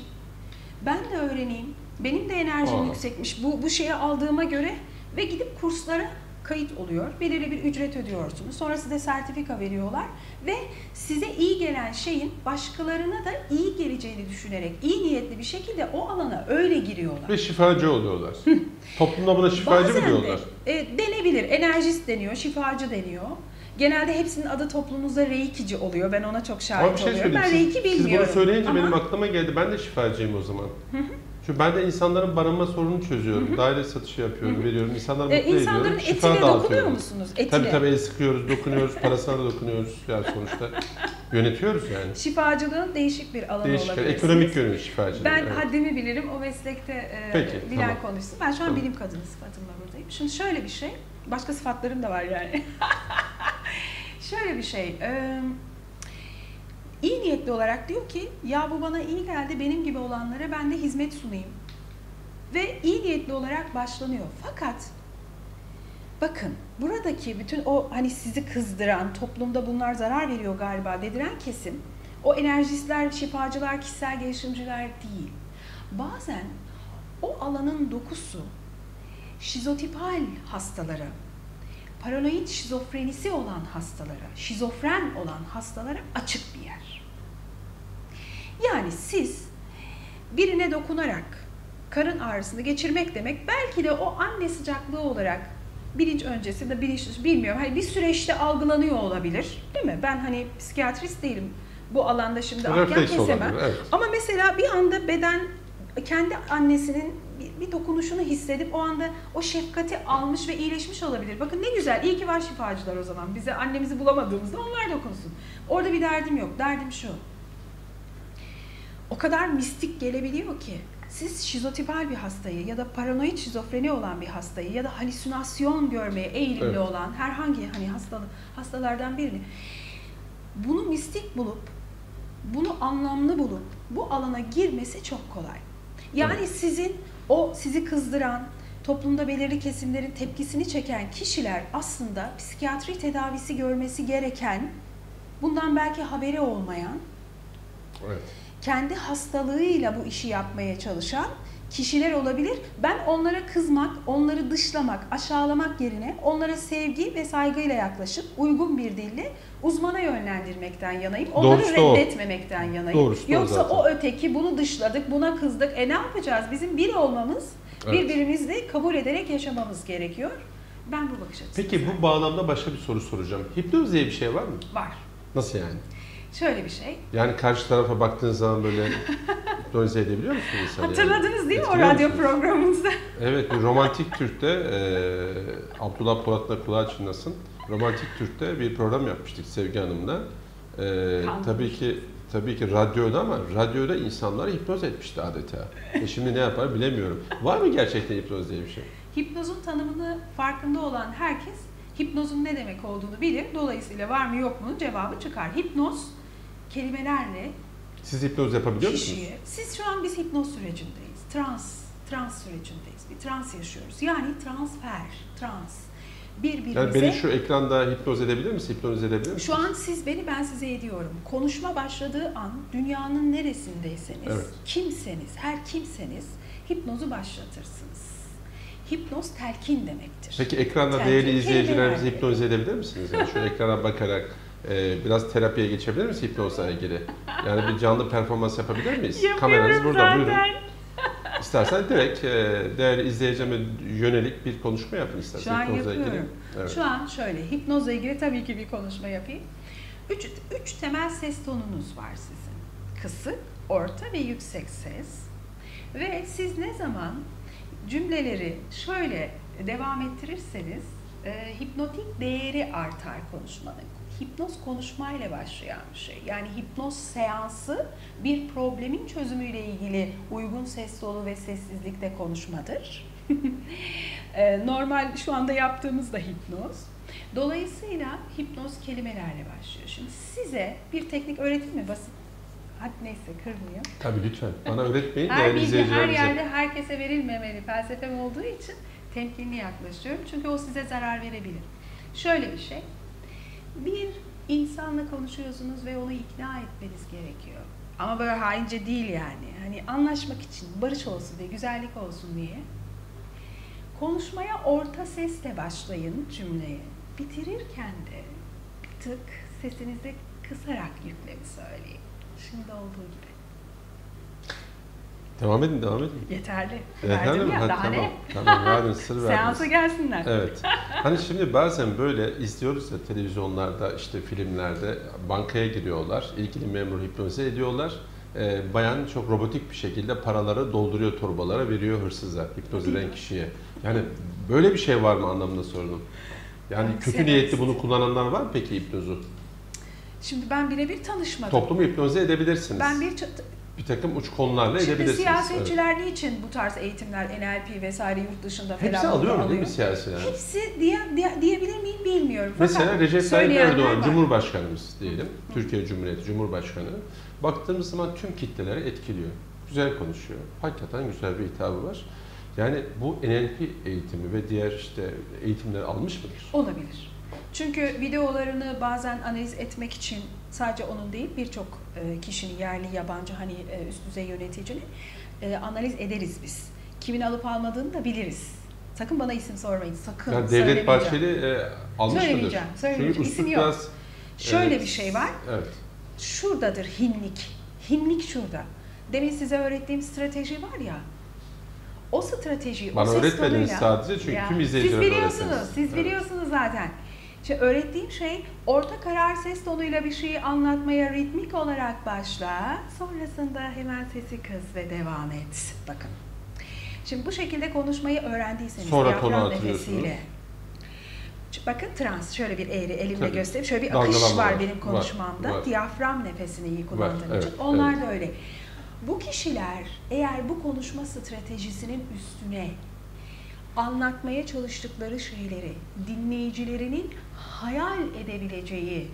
Ben de öğreneyim. Benim de enerjim Aa. yüksekmiş. Bu bu şeye aldığıma göre ve gidip kurslara kayıt oluyor. Belirli bir ücret ödüyorsunuz. Sonra size sertifika veriyorlar ve size iyi gelen şeyin başkalarına da iyi geleceğini düşünerek iyi niyetli bir şekilde o alana öyle giriyorlar. Ve şifacı oluyorlar. Toplumda buna şifacı mı diyorlar? de e, denebilir. Enerjist deniyor, şifacı deniyor. Genelde hepsinin adı toplumumuzda reikici oluyor. Ben ona çok Ama şahit bir şey oluyorum. Ben Siz, reiki siz bilmiyorum. bunu söyleyince Ama benim aklıma geldi. Ben de şifacıyım o zaman. Çünkü ben de insanların barınma sorununu çözüyorum. Daire satışı yapıyorum, veriyorum. İnsanları e, mutlu ediyorum. insanların Şifa etine dokunuyor musunuz? Etine. Tabii tabii el sıkıyoruz, dokunuyoruz, parasına da dokunuyoruz. Yani sonuçta yönetiyoruz yani. Şifacılığın değişik bir alanı Değişik, olabilir. ekonomik yönü şifacılığı. Ben evet. haddimi bilirim, o meslekte e, Peki, bilen tamam. konuşsun. Ben şu an Tamam. bilim kadını sıfatımla buradayım. Şimdi şöyle bir şey, başka sıfatlarım da var yani. şöyle bir şey, e, iyi niyetli olarak diyor ki, ya bu bana iyi geldi, benim gibi olanlara ben de hizmet sunayım. Ve iyi niyetli olarak başlanıyor. Fakat bakın buradaki bütün o hani sizi kızdıran, toplumda bunlar zarar veriyor galiba dediren kesim, o enerjistler, şifacılar, kişisel gelişimciler değil. Bazen o alanın dokusu şizotipal hastaları, paranoid şizofrenisi olan hastalara, şizofren olan hastalara açık bir yer. Yani siz birine dokunarak karın ağrısını geçirmek demek belki de o anne sıcaklığı olarak bilinç öncesinde bilinç bilmiyorum. Hani bir süreçte algılanıyor olabilir. Değil mi? Ben hani psikiyatrist değilim. Bu alanda şimdi ahkam kesemem. olabilir, evet. Ama mesela bir anda beden kendi annesinin bir, bir dokunuşunu hissedip o anda o şefkati almış ve iyileşmiş olabilir. Bakın ne güzel. İyi ki var şifacılar o zaman. Bize annemizi bulamadığımızda onlar dokunsun. Orada bir derdim yok. Derdim şu. O kadar mistik gelebiliyor ki siz şizotipal bir hastayı ya da paranoid şizofreni olan bir hastayı ya da halüsinasyon görmeye eğilimli Evet. olan herhangi hani hastalı hastalardan birini bunu mistik bulup bunu anlamlı bulup bu alana girmesi çok kolay. Yani Evet. sizin o sizi kızdıran, toplumda belirli kesimlerin tepkisini çeken kişiler aslında psikiyatri tedavisi görmesi gereken, bundan belki haberi olmayan, Evet. kendi hastalığıyla bu işi yapmaya çalışan kişiler olabilir. Ben onlara kızmak, onları dışlamak, aşağılamak yerine onlara sevgi ve saygıyla yaklaşıp uygun bir dille uzmana yönlendirmekten yanayım. Onları Doğrusu da o. reddetmemekten yanayım. Doğrusu o Yoksa o öteki bunu dışladık, buna kızdık. E ne yapacağız? Bizim bir olmamız, Evet. birbirimizi kabul ederek yaşamamız gerekiyor. Ben bu bakış açısı. Peki bu bağlamda başka bir soru soracağım. Hipnoz diye bir şey var mı? var. Nasıl yani? Şöyle bir şey. Yani karşı tarafa baktığınız zaman böyle hipnotize edebiliyor musunuz insanı? yani? Hatırladınız değil mi o radyo musunuz? programımızda? Evet, bir romantik Türk'te e, Abdullah Polat'la kulağı çınlasın. Romantik Türk'te bir program yapmıştık Sevgi Hanım'la. E, tabii ki tabii ki radyoda ama radyoda insanları hipnoz etmişti adeta. E şimdi ne yapar bilemiyorum. Var mı gerçekten hipnoz diye bir şey? Hipnozun tanımını farkında olan herkes hipnozun ne demek olduğunu bilir. Dolayısıyla var mı yok mu cevabı çıkar. Hipnoz kelimelerle Siz hipnoz yapabiliyor musunuz? kişiye, siz şu an biz hipnoz sürecindeyiz. Trans, trans sürecindeyiz. Bir trans yaşıyoruz. Yani transfer, trans. Birbirimize Yani beni şu ekranda hipnoz edebilir misin? Hipnoz edebilir misin? Şu an siz beni ben size ediyorum. Konuşma başladığı an dünyanın neresindeyseniz, Evet. kimseniz, her kimseniz hipnozu başlatırsınız. Hipnoz telkin demektir. Peki ekranda Telkin değerli izleyicilerimizi hipnoz edebilir misiniz? Yani şu ekrana bakarak e, biraz terapiye geçebilir miyiz hipnozla ilgili? Yani bir canlı performans yapabilir miyiz? Kameranız burada buyurun. İstersen direkt e, değerli izleyicime yönelik bir konuşma yapın istersen Şu an hipnozla ilgili. yapıyorum. Evet. Şu an şöyle, hipnozla ilgili tabii ki bir konuşma yapayım. Üç, üç temel ses tonunuz var sizin. Kısık, orta ve yüksek ses. Ve siz ne zaman cümleleri şöyle devam ettirirseniz e, hipnotik değeri artar konuşmanın. Hipnoz konuşmayla başlayan bir şey. Yani hipnoz seansı bir problemin çözümüyle ilgili uygun ses tonu ve sessizlikte konuşmadır. E, Normal şu anda yaptığımız da hipnoz. Dolayısıyla hipnoz kelimelerle başlıyor. Şimdi size bir teknik öğreteyim mi? Basit. Hadi neyse kırmayayım. Tabii lütfen. Bana öğretmeyin Her bilgi her yerde herkese verilmemeli felsefem olduğu için temkinli yaklaşıyorum. Çünkü o size zarar verebilir. Şöyle bir şey. Bir insanla konuşuyorsunuz ve onu ikna etmeniz gerekiyor. Ama böyle haince değil yani. Hani anlaşmak için, barış olsun diye, güzellik olsun diye. Konuşmaya orta sesle başlayın cümleye. Bitirirken de bir tık sesinizi kısarak yüklemi söyleyin. Şimdi olduğu gibi. Devam edin, devam edin. Yeterli. Yeterli Verdim mi? Hadi daha tamam. ne? Tamam, verdin, sır verdiniz. Seansa gelsinler. Evet. Hani şimdi bazen böyle izliyoruz ya televizyonlarda, işte filmlerde bankaya giriyorlar, ilgili memuru hipnotize ediyorlar. Ee, bayan çok robotik bir şekilde paraları dolduruyor torbalara, veriyor hırsıza, hipnoz eden kişiye. Yani böyle bir şey var mı anlamında sorunum. Yani Evet, kötü niyetli bunu kullananlar var mı peki hipnozu? Şimdi ben birebir tanışmadım. Toplumu hipnoze edebilirsiniz. Ben bir bir takım uç konularla Şimdi edebilirsiniz. Evet. siyasetçiler niçin bu tarz eğitimler, NLP vesaire yurt dışında falan Hepsi alıyor mu değil mi siyasiler? Hepsi diye, diye- diyebilir miyim bilmiyorum. Fakat Mesela Recep Tayyip Erdoğan var. Cumhurbaşkanımız diyelim. Türkiye Cumhuriyeti Cumhurbaşkanı. Baktığımız zaman tüm kitleleri etkiliyor. Güzel konuşuyor. Hakikaten güzel bir hitabı var. Yani bu NLP eğitimi ve diğer işte eğitimleri almış mıdır? Olabilir. Çünkü videolarını bazen analiz etmek için sadece onun değil birçok e, kişinin yerli yabancı hani e, üst düzey yöneticinin e, analiz ederiz biz. Kimin alıp almadığını da biliriz. Sakın bana isim sormayın. Sakın. Yani Devlet. Bahçeli e, almış mıdır? Söylemeyeceğim, söylemeyeceğim. Çünkü İsim yok. biraz... Şöyle Evet. bir şey var. Evet. Şuradadır hinlik. Hinlik şurada. Demin size öğrettiğim strateji var ya. O strateji, Bana o ses öğretmediniz tonuyla- sadece çünkü Ya, tüm Siz izleyicilere biliyorsunuz, siz Evet. biliyorsunuz zaten. İşte öğrettiğim şey orta karar ses tonuyla bir şeyi anlatmaya ritmik olarak başla. Sonrasında hemen sesi kız ve devam et. Bakın. Şimdi bu şekilde konuşmayı öğrendiyseniz Sonra tonu nefesiyle. Bakın trans şöyle bir eğri elimle Tabii. göstereyim. Şöyle bir akış var var, benim var, konuşmamda. var. Diyafram nefesini iyi kullandığım evet, için. Onlar evet. da öyle. Bu kişiler eğer bu konuşma stratejisinin üstüne anlatmaya çalıştıkları şeyleri dinleyicilerinin hayal edebileceği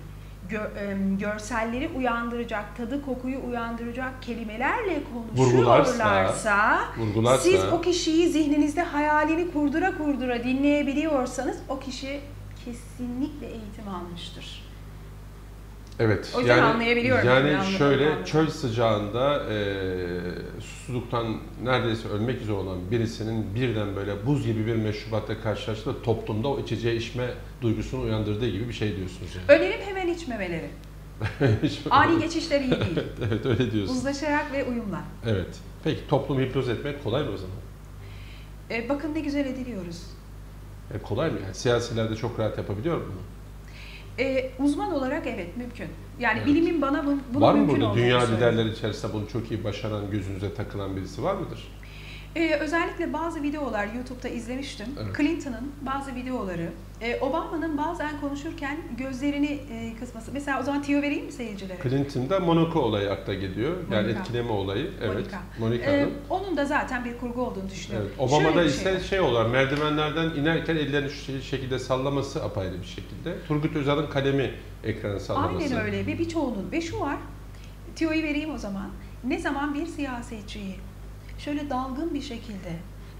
görselleri uyandıracak, tadı kokuyu uyandıracak kelimelerle konuşuyorlarsa Vurgularsa, siz o kişiyi zihninizde hayalini kurdura kurdura dinleyebiliyorsanız o kişi kesinlikle eğitim almıştır. Evet. O yüzden anlayabiliyorum Yani yani anladığım şöyle anlamda. çöl sıcağında e, susuzluktan neredeyse ölmek üzere olan birisinin birden böyle buz gibi bir meşrubatla karşılaştığı toplumda o içeceği içme duygusunu uyandırdığı gibi bir şey diyorsunuz yani. Önerim hemen içmemeleri. Ani geçişler iyi değil. evet öyle diyorsun. Uzlaşarak ve uyumla. Evet. Peki toplumu hipnoz etmek kolay mı o zaman? E, bakın ne güzel ediliyoruz. E, kolay mı? Yani siyasilerde çok rahat yapabiliyor mu bunu? E, uzman olarak evet mümkün. Yani Evet. bilimin bana bu, bunun var mı mümkün burada dünya liderleri içerisinde bunu çok iyi başaran, gözünüze takılan birisi var mıdır? E, özellikle bazı videolar YouTube'da izlemiştim. Evet. Clinton'ın bazı videoları, e, Obama'nın bazen konuşurken gözlerini e, kısması. Mesela o zaman tiyo vereyim mi seyircilere? Clinton'da Monaco olayı akla geliyor. Yani Monica. etkileme olayı. Evet. Monica. E, Hanım. onun da zaten bir kurgu olduğunu Evet. düşünüyorum. Obama'da Şöyle ise şey şey, olarak merdivenlerden inerken ellerini şu şey- şekilde sallaması apayrı bir şekilde. Turgut Özal'ın kalemi ekranı sallaması. Aynen öyle ve birçoğunun ve şu var, tiyoyu vereyim o zaman. Ne zaman bir siyasetçiyi şöyle dalgın bir şekilde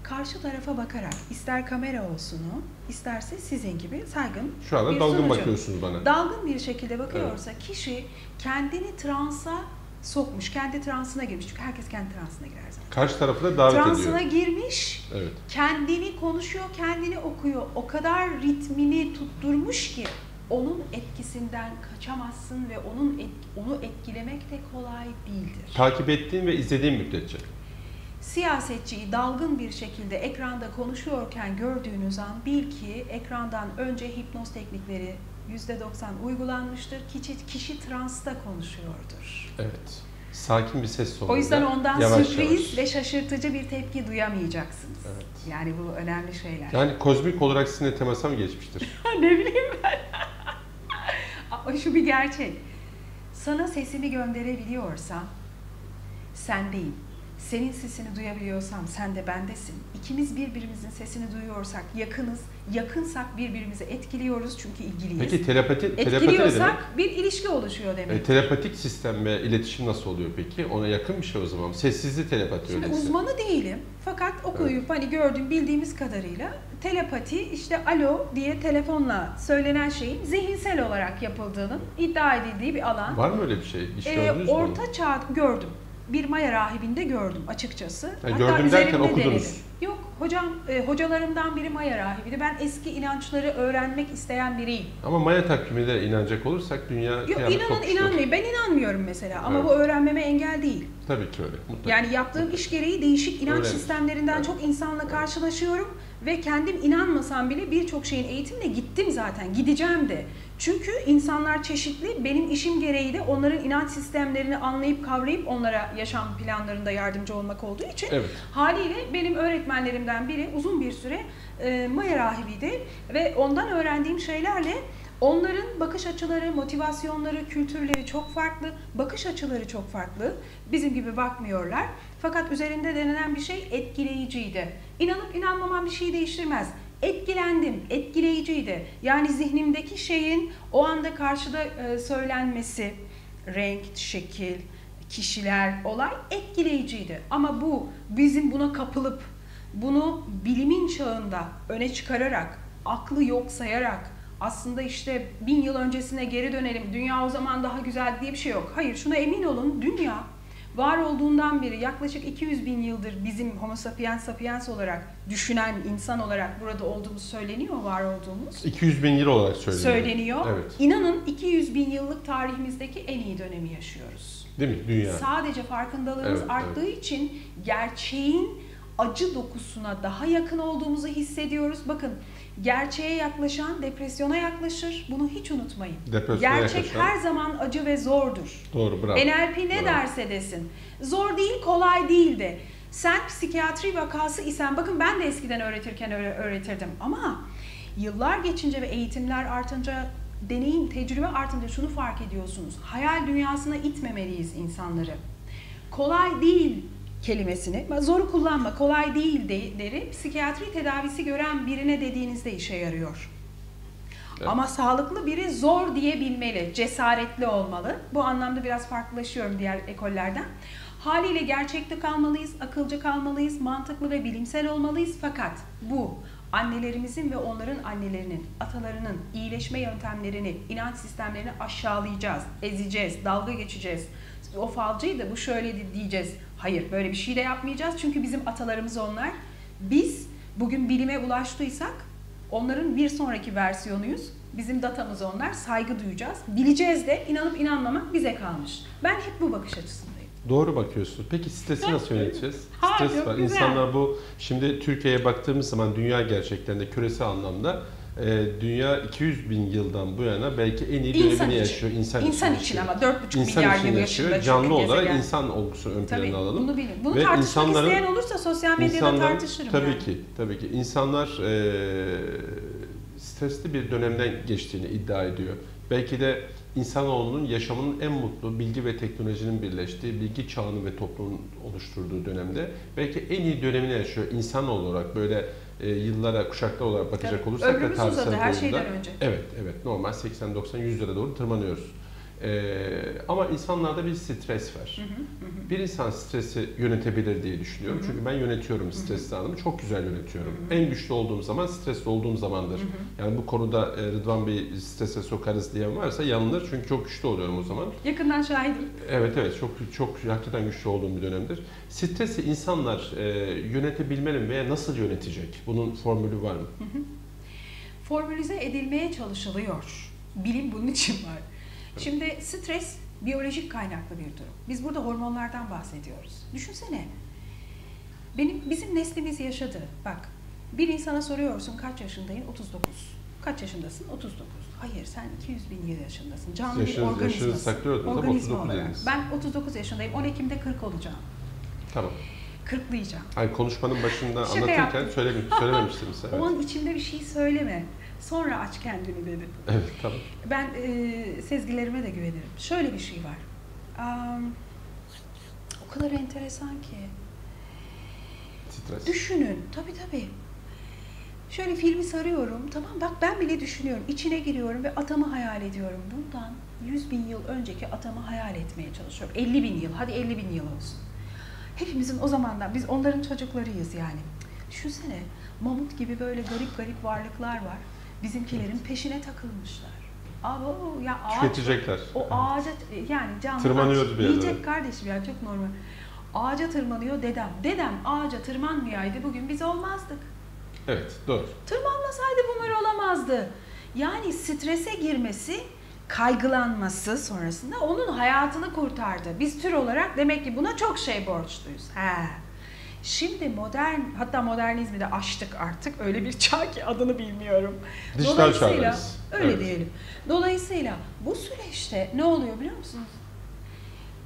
karşı tarafa bakarak ister kamera olsun o, isterse sizin gibi saygın Şu anda bir dalgın sunucu. bakıyorsunuz bana. Dalgın bir şekilde bakıyorsa kişi kendini transa sokmuş, kendi transına girmiş. Çünkü herkes kendi transına girer zaten. Karşı tarafı da davet Transına ediyor. girmiş, Evet. kendini konuşuyor, kendini okuyor. O kadar ritmini tutturmuş ki onun etkisinden kaçamazsın ve onun et- onu etkilemek de kolay değildir. Takip ettiğin ve izlediğin müddetçe. Siyasetçiyi dalgın bir şekilde ekranda konuşuyorken gördüğünüz an bil ki ekrandan önce hipnoz teknikleri %90 uygulanmıştır. Kişi, kişi transta konuşuyordur. Evet. Sakin bir ses tonuyla. O yüzden ondan yavaş sürpriz yavaş. ve şaşırtıcı bir tepki duyamayacaksınız. Evet. Yani bu önemli şeyler. Yani kozmik olarak sizinle temasa mı geçmiştir? ne bileyim ben. Ama şu bir gerçek. Sana sesimi gönderebiliyorsam sendeyim. Senin sesini duyabiliyorsam sen de bendesin. İkimiz birbirimizin sesini duyuyorsak yakınız. Yakınsak birbirimizi etkiliyoruz çünkü ilgiliyiz. Peki telepati, telepati ne demek? Etkiliyorsak bir ilişki oluşuyor demek. E, telepatik sistem ve iletişim nasıl oluyor peki? Ona yakın bir şey o zaman. Sessizli telepati Şimdi öyleyse. uzmanı değilim. Fakat okuyup hani gördüğüm bildiğimiz kadarıyla telepati işte alo diye telefonla söylenen şeyin zihinsel olarak yapıldığının iddia edildiği bir alan. Var mı öyle bir şey? Hiç Ee, mü? onu? orta çağ gördüm. Bir Maya rahibinde gördüm açıkçası. Ha, gördüm derken okudunuz. denedim. Yok hocam e, hocalarımdan biri Maya rahibiydi. Ben eski inançları öğrenmek isteyen biriyim. Ama Maya takvimine inanacak olursak dünya Yok inanın inanmayın. Ben inanmıyorum mesela ama Evet. bu öğrenmeme engel değil. Tabii ki öyle. Mutlaka. Yani yaptığım iş gereği değişik inanç Öyle. sistemlerinden Evet. çok insanla karşılaşıyorum ve kendim inanmasam bile birçok şeyin eğitimine gittim zaten. Gideceğim de. Çünkü insanlar çeşitli. Benim işim gereği de onların inanç sistemlerini anlayıp kavrayıp onlara yaşam planlarında yardımcı olmak olduğu için Evet. Haliyle benim öğretmenlerimden biri uzun bir süre e, Maya rahibiydi ve ondan öğrendiğim şeylerle onların bakış açıları, motivasyonları, kültürleri çok farklı, bakış açıları çok farklı. Bizim gibi bakmıyorlar. Fakat üzerinde denenen bir şey etkileyiciydi. İnanıp inanmamam bir şey değiştirmez. Etkilendim, etkileyiciydi. Yani zihnimdeki şeyin o anda karşıda e, söylenmesi, renk, şekil, kişiler, olay etkileyiciydi. Ama bu bizim buna kapılıp bunu bilimin çağında öne çıkararak, aklı yok sayarak aslında işte bin yıl öncesine geri dönelim, dünya o zaman daha güzel diye bir şey yok. Hayır şuna emin olun dünya var olduğundan beri yaklaşık 200 bin yıldır bizim Homo sapiens sapiens olarak düşünen insan olarak burada olduğumuz söyleniyor, var olduğumuz. 200 bin yıl olarak söyleniyor. Söyleniyor. Evet. İnanın 200 bin yıllık tarihimizdeki en iyi dönemi yaşıyoruz. Değil mi? Dünya. Sadece farkındalığımız Evet, arttığı için gerçeğin acı dokusuna daha yakın olduğumuzu hissediyoruz. Bakın gerçeğe yaklaşan depresyona yaklaşır. Bunu hiç unutmayın. Depresyona Gerçek yaklaşan. her zaman acı ve zordur. Doğru bravo. NLP ne Bravo. derse desin. Zor değil, kolay değil de. Sen psikiyatri vakası isen, bakın ben de eskiden öğretirken öyle öğretirdim ama yıllar geçince ve eğitimler artınca, deneyim, tecrübe artınca şunu fark ediyorsunuz. Hayal dünyasına itmemeliyiz insanları. Kolay değil kelimesini, zoru kullanma, kolay değil de- deri psikiyatri tedavisi gören birine dediğinizde işe yarıyor. Evet. Ama sağlıklı biri zor diyebilmeli, cesaretli olmalı. Bu anlamda biraz farklılaşıyorum diğer ekollerden. Haliyle gerçekte kalmalıyız, akılcı kalmalıyız, mantıklı ve bilimsel olmalıyız. Fakat bu annelerimizin ve onların annelerinin, atalarının iyileşme yöntemlerini, inanç sistemlerini aşağılayacağız, ezeceğiz, dalga geçeceğiz. O falcıydı, bu şöyle diyeceğiz. Hayır, böyle bir şey de yapmayacağız. Çünkü bizim atalarımız onlar. Biz bugün bilime ulaştıysak Onların bir sonraki versiyonuyuz. Bizim datamız onlar. Saygı duyacağız. Bileceğiz de inanıp inanmamak bize kalmış. Ben hep bu bakış açısındayım. Doğru bakıyorsun. Peki stresi nasıl yöneteceğiz? Ha, Stres var. güzel. İnsanlar bu şimdi Türkiye'ye baktığımız zaman dünya gerçekten de küresel anlamda e, dünya 200 bin yıldan bu yana belki en iyi İnsan dönemini için. yaşıyor. İnsan, İnsan için için ama 4,5 İnsan milyar yıl yaşıyor. yaşında Canlı olarak gezegen. insan olgusunu ön Tabii plana alalım. bunu bilin. Bunu Ve tartışmak insanların- isteyen olursa sosyal medyada tartışırım. tabii yani. ki tabii ki insanlar e, stresli bir dönemden geçtiğini iddia ediyor. Belki de insanoğlunun yaşamının en mutlu bilgi ve teknolojinin birleştiği bilgi çağını ve toplumun oluşturduğu dönemde belki en iyi dönemini yaşıyor insan olarak böyle e, yıllara kuşaklar olarak bakacak Tabii. olursak Ömrümüz ve tarihsel uzadı her şeyden önce. Evet, evet. Normal 80 90 100 lira doğru tırmanıyoruz. Ee, ama insanlarda bir stres var. Hı hı, hı hı. Bir insan stresi yönetebilir diye düşünüyorum. Hı hı. Çünkü ben yönetiyorum stresli anımı. Çok güzel yönetiyorum. Hı hı. En güçlü olduğum zaman stresli olduğum zamandır. Hı hı. Yani bu konuda e, Rıdvan Bey strese sokarız diyen varsa yanılır. Çünkü çok güçlü oluyorum o zaman. Yakından şahidim. Evet evet çok çok hakikaten güçlü olduğum bir dönemdir. Stresi insanlar e, yönetebilmeli mi veya nasıl yönetecek? Bunun formülü var mı? Formülize edilmeye çalışılıyor. Bilim bunun için var. Şimdi stres biyolojik kaynaklı bir durum. Biz burada hormonlardan bahsediyoruz. Düşünsene. Benim bizim neslimiz yaşadı. Bak. Bir insana soruyorsun kaç yaşındayım? 39. Kaç yaşındasın? 39. Hayır sen 200 bin yıl yaşındasın. Canlı bir Yaşınız- yaşınızı organizmasın. ama Organizma 39 olarak. dediniz. Ben 39 yaşındayım. 10 Ekim'de 40 olacağım. Tamam. 40'layacağım. Hayır konuşmanın başında anlatırken söylemiş, söylememiştiniz. Evet. O an içimde bir şey söyleme. Sonra aç kendini dedi. Evet tamam. Ben e, sezgilerime de güvenirim. Şöyle bir şey var. Am, o kadar enteresan ki. Stres. Düşünün. Tabii tabii. Şöyle filmi sarıyorum. Tamam bak ben bile düşünüyorum. İçine giriyorum ve atamı hayal ediyorum. Bundan 100 bin yıl önceki atamı hayal etmeye çalışıyorum. 50 bin yıl. Hadi 50 bin yıl olsun. Hepimizin o zamandan, biz onların çocuklarıyız yani. Düşünsene, mamut gibi böyle garip garip varlıklar var. Bizimkilerin peşine takılmışlar. Abo ya ağaç Tüketecekler. o ağaca yani canlı Tırmanıyordu ağaç. bir yerlere. Yiyecek kardeşim ya çok normal. Ağaca tırmanıyor dedem. Dedem ağaca tırmanmayaydı bugün biz olmazdık. Evet doğru. Tırmanmasaydı bunlar olamazdı. Yani strese girmesi, kaygılanması sonrasında onun hayatını kurtardı. Biz tür olarak demek ki buna çok şey borçluyuz. He. Şimdi modern, hatta modernizmi de aştık artık. Öyle bir çağ ki adını bilmiyorum. Dijital Dolayısıyla çağdayız. öyle Evet. diyelim. Dolayısıyla bu süreçte ne oluyor biliyor musunuz?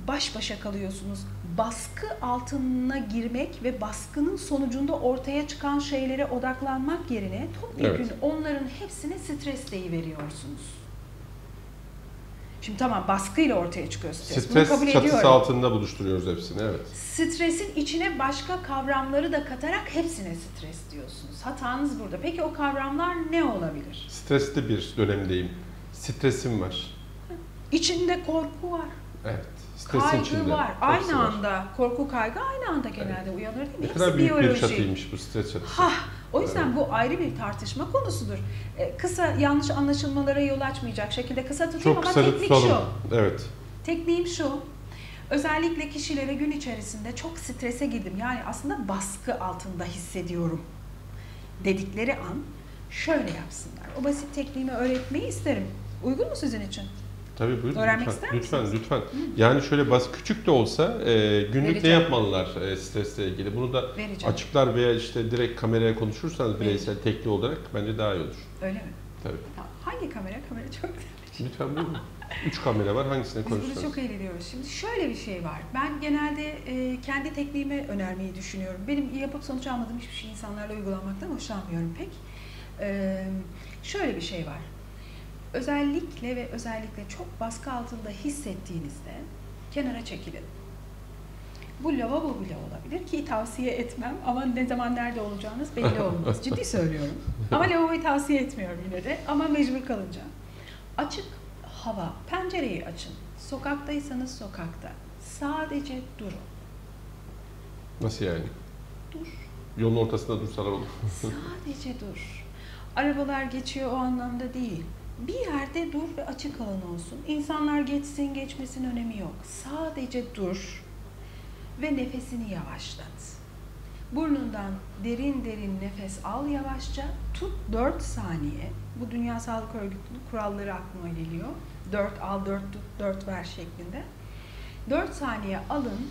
Baş başa kalıyorsunuz. Baskı altına girmek ve baskının sonucunda ortaya çıkan şeylere odaklanmak yerine topyekun Evet. onların hepsine stres veriyorsunuz. Şimdi tamam baskıyla ortaya çıkıyor stres. Bunu Stres kabul çatısı ediyorum. altında buluşturuyoruz hepsini evet. Stresin içine başka kavramları da katarak hepsine stres diyorsunuz. Hatanız burada. Peki o kavramlar ne olabilir? Stresli bir dönemdeyim. Stresim var. İçinde korku var. Evet. Stresin Kaygı içinde. var. hepsi Aynı var. anda korku kaygı aynı anda genelde uyanır değil mi? Ne Hepsi kadar büyük bir biyoloji. çatıymış bu stres çatısı. Ha, o yüzden bu ayrı bir tartışma konusudur. Ee, kısa yanlış anlaşılmalara yol açmayacak şekilde kısa tutayım Çok ama kısa teknik tutalım. şu. Evet. Tekniğim şu. Özellikle kişilere gün içerisinde çok strese girdim. Yani aslında baskı altında hissediyorum dedikleri an şöyle yapsınlar. O basit tekniğimi öğretmeyi isterim. Uygun mu sizin için? Tabii buyurun. Öğrenmek lütfen, ister lütfen, misiniz? lütfen. Yani şöyle bas küçük de olsa e, günlük ne Vereceğim. yapmalılar e, stresle ilgili? Bunu da Vereceğim. açıklar veya işte direkt kameraya konuşursanız bireysel Vereceğim. tekli olarak bence daha iyi olur. Öyle mi? Tabii. Tamam. Hangi kamera? Kamera çok. Lütfen buyurun. Üç kamera var hangisine Biz burada konuşursanız. çok eğleniyoruz. Şimdi şöyle bir şey var. Ben genelde e, kendi tekniğimi önermeyi düşünüyorum. Benim yapıp sonuç almadığım hiçbir şey insanlarla uygulanmaktan hoşlanmıyorum pek. E, şöyle bir şey var. Özellikle ve özellikle çok baskı altında hissettiğinizde kenara çekilin. Bu lavabo bile olabilir ki tavsiye etmem ama ne zaman nerede olacağınız belli olmaz. Ciddi söylüyorum. Ama lavaboyu tavsiye etmiyorum yine de ama mecbur kalınca. Açık hava, pencereyi açın. Sokaktaysanız sokakta. Sadece durun. Nasıl yani? Dur. Yolun ortasında dursalar olur. Sadece dur. Arabalar geçiyor o anlamda değil. Bir yerde dur ve açık alan olsun. İnsanlar geçsin geçmesin önemi yok. Sadece dur ve nefesini yavaşlat. Burnundan derin derin nefes al yavaşça. Tut 4 saniye. Bu Dünya Sağlık Örgütü'nün kuralları aklıma geliyor. 4 al 4 tut 4 ver şeklinde. 4 saniye alın.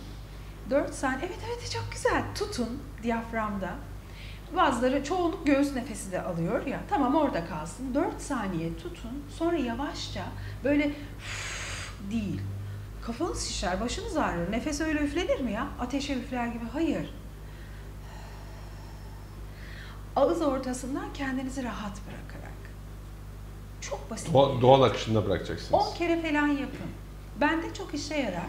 4 saniye evet evet çok güzel tutun diyaframda. Bazıları çoğunluk göğüs nefesi de alıyor ya. Tamam orada kalsın. 4 saniye tutun. Sonra yavaşça böyle değil. Kafanız şişer, başınız ağrır. Nefes öyle üflenir mi ya? Ateşe üfler gibi. Hayır. Ağız ortasından kendinizi rahat bırakarak. Çok basit. Doğa- doğal akışında bırakacaksınız. 10 kere falan yapın. Bende çok işe yarar.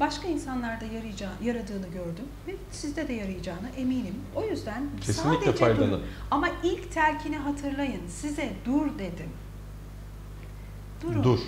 Başka insanlarda yarayacağı, yaradığını gördüm ve sizde de yarayacağına eminim. O yüzden Kesinlikle sadece faydalı. durun. Ama ilk telkini hatırlayın. Size dur dedim. Durun. Dur.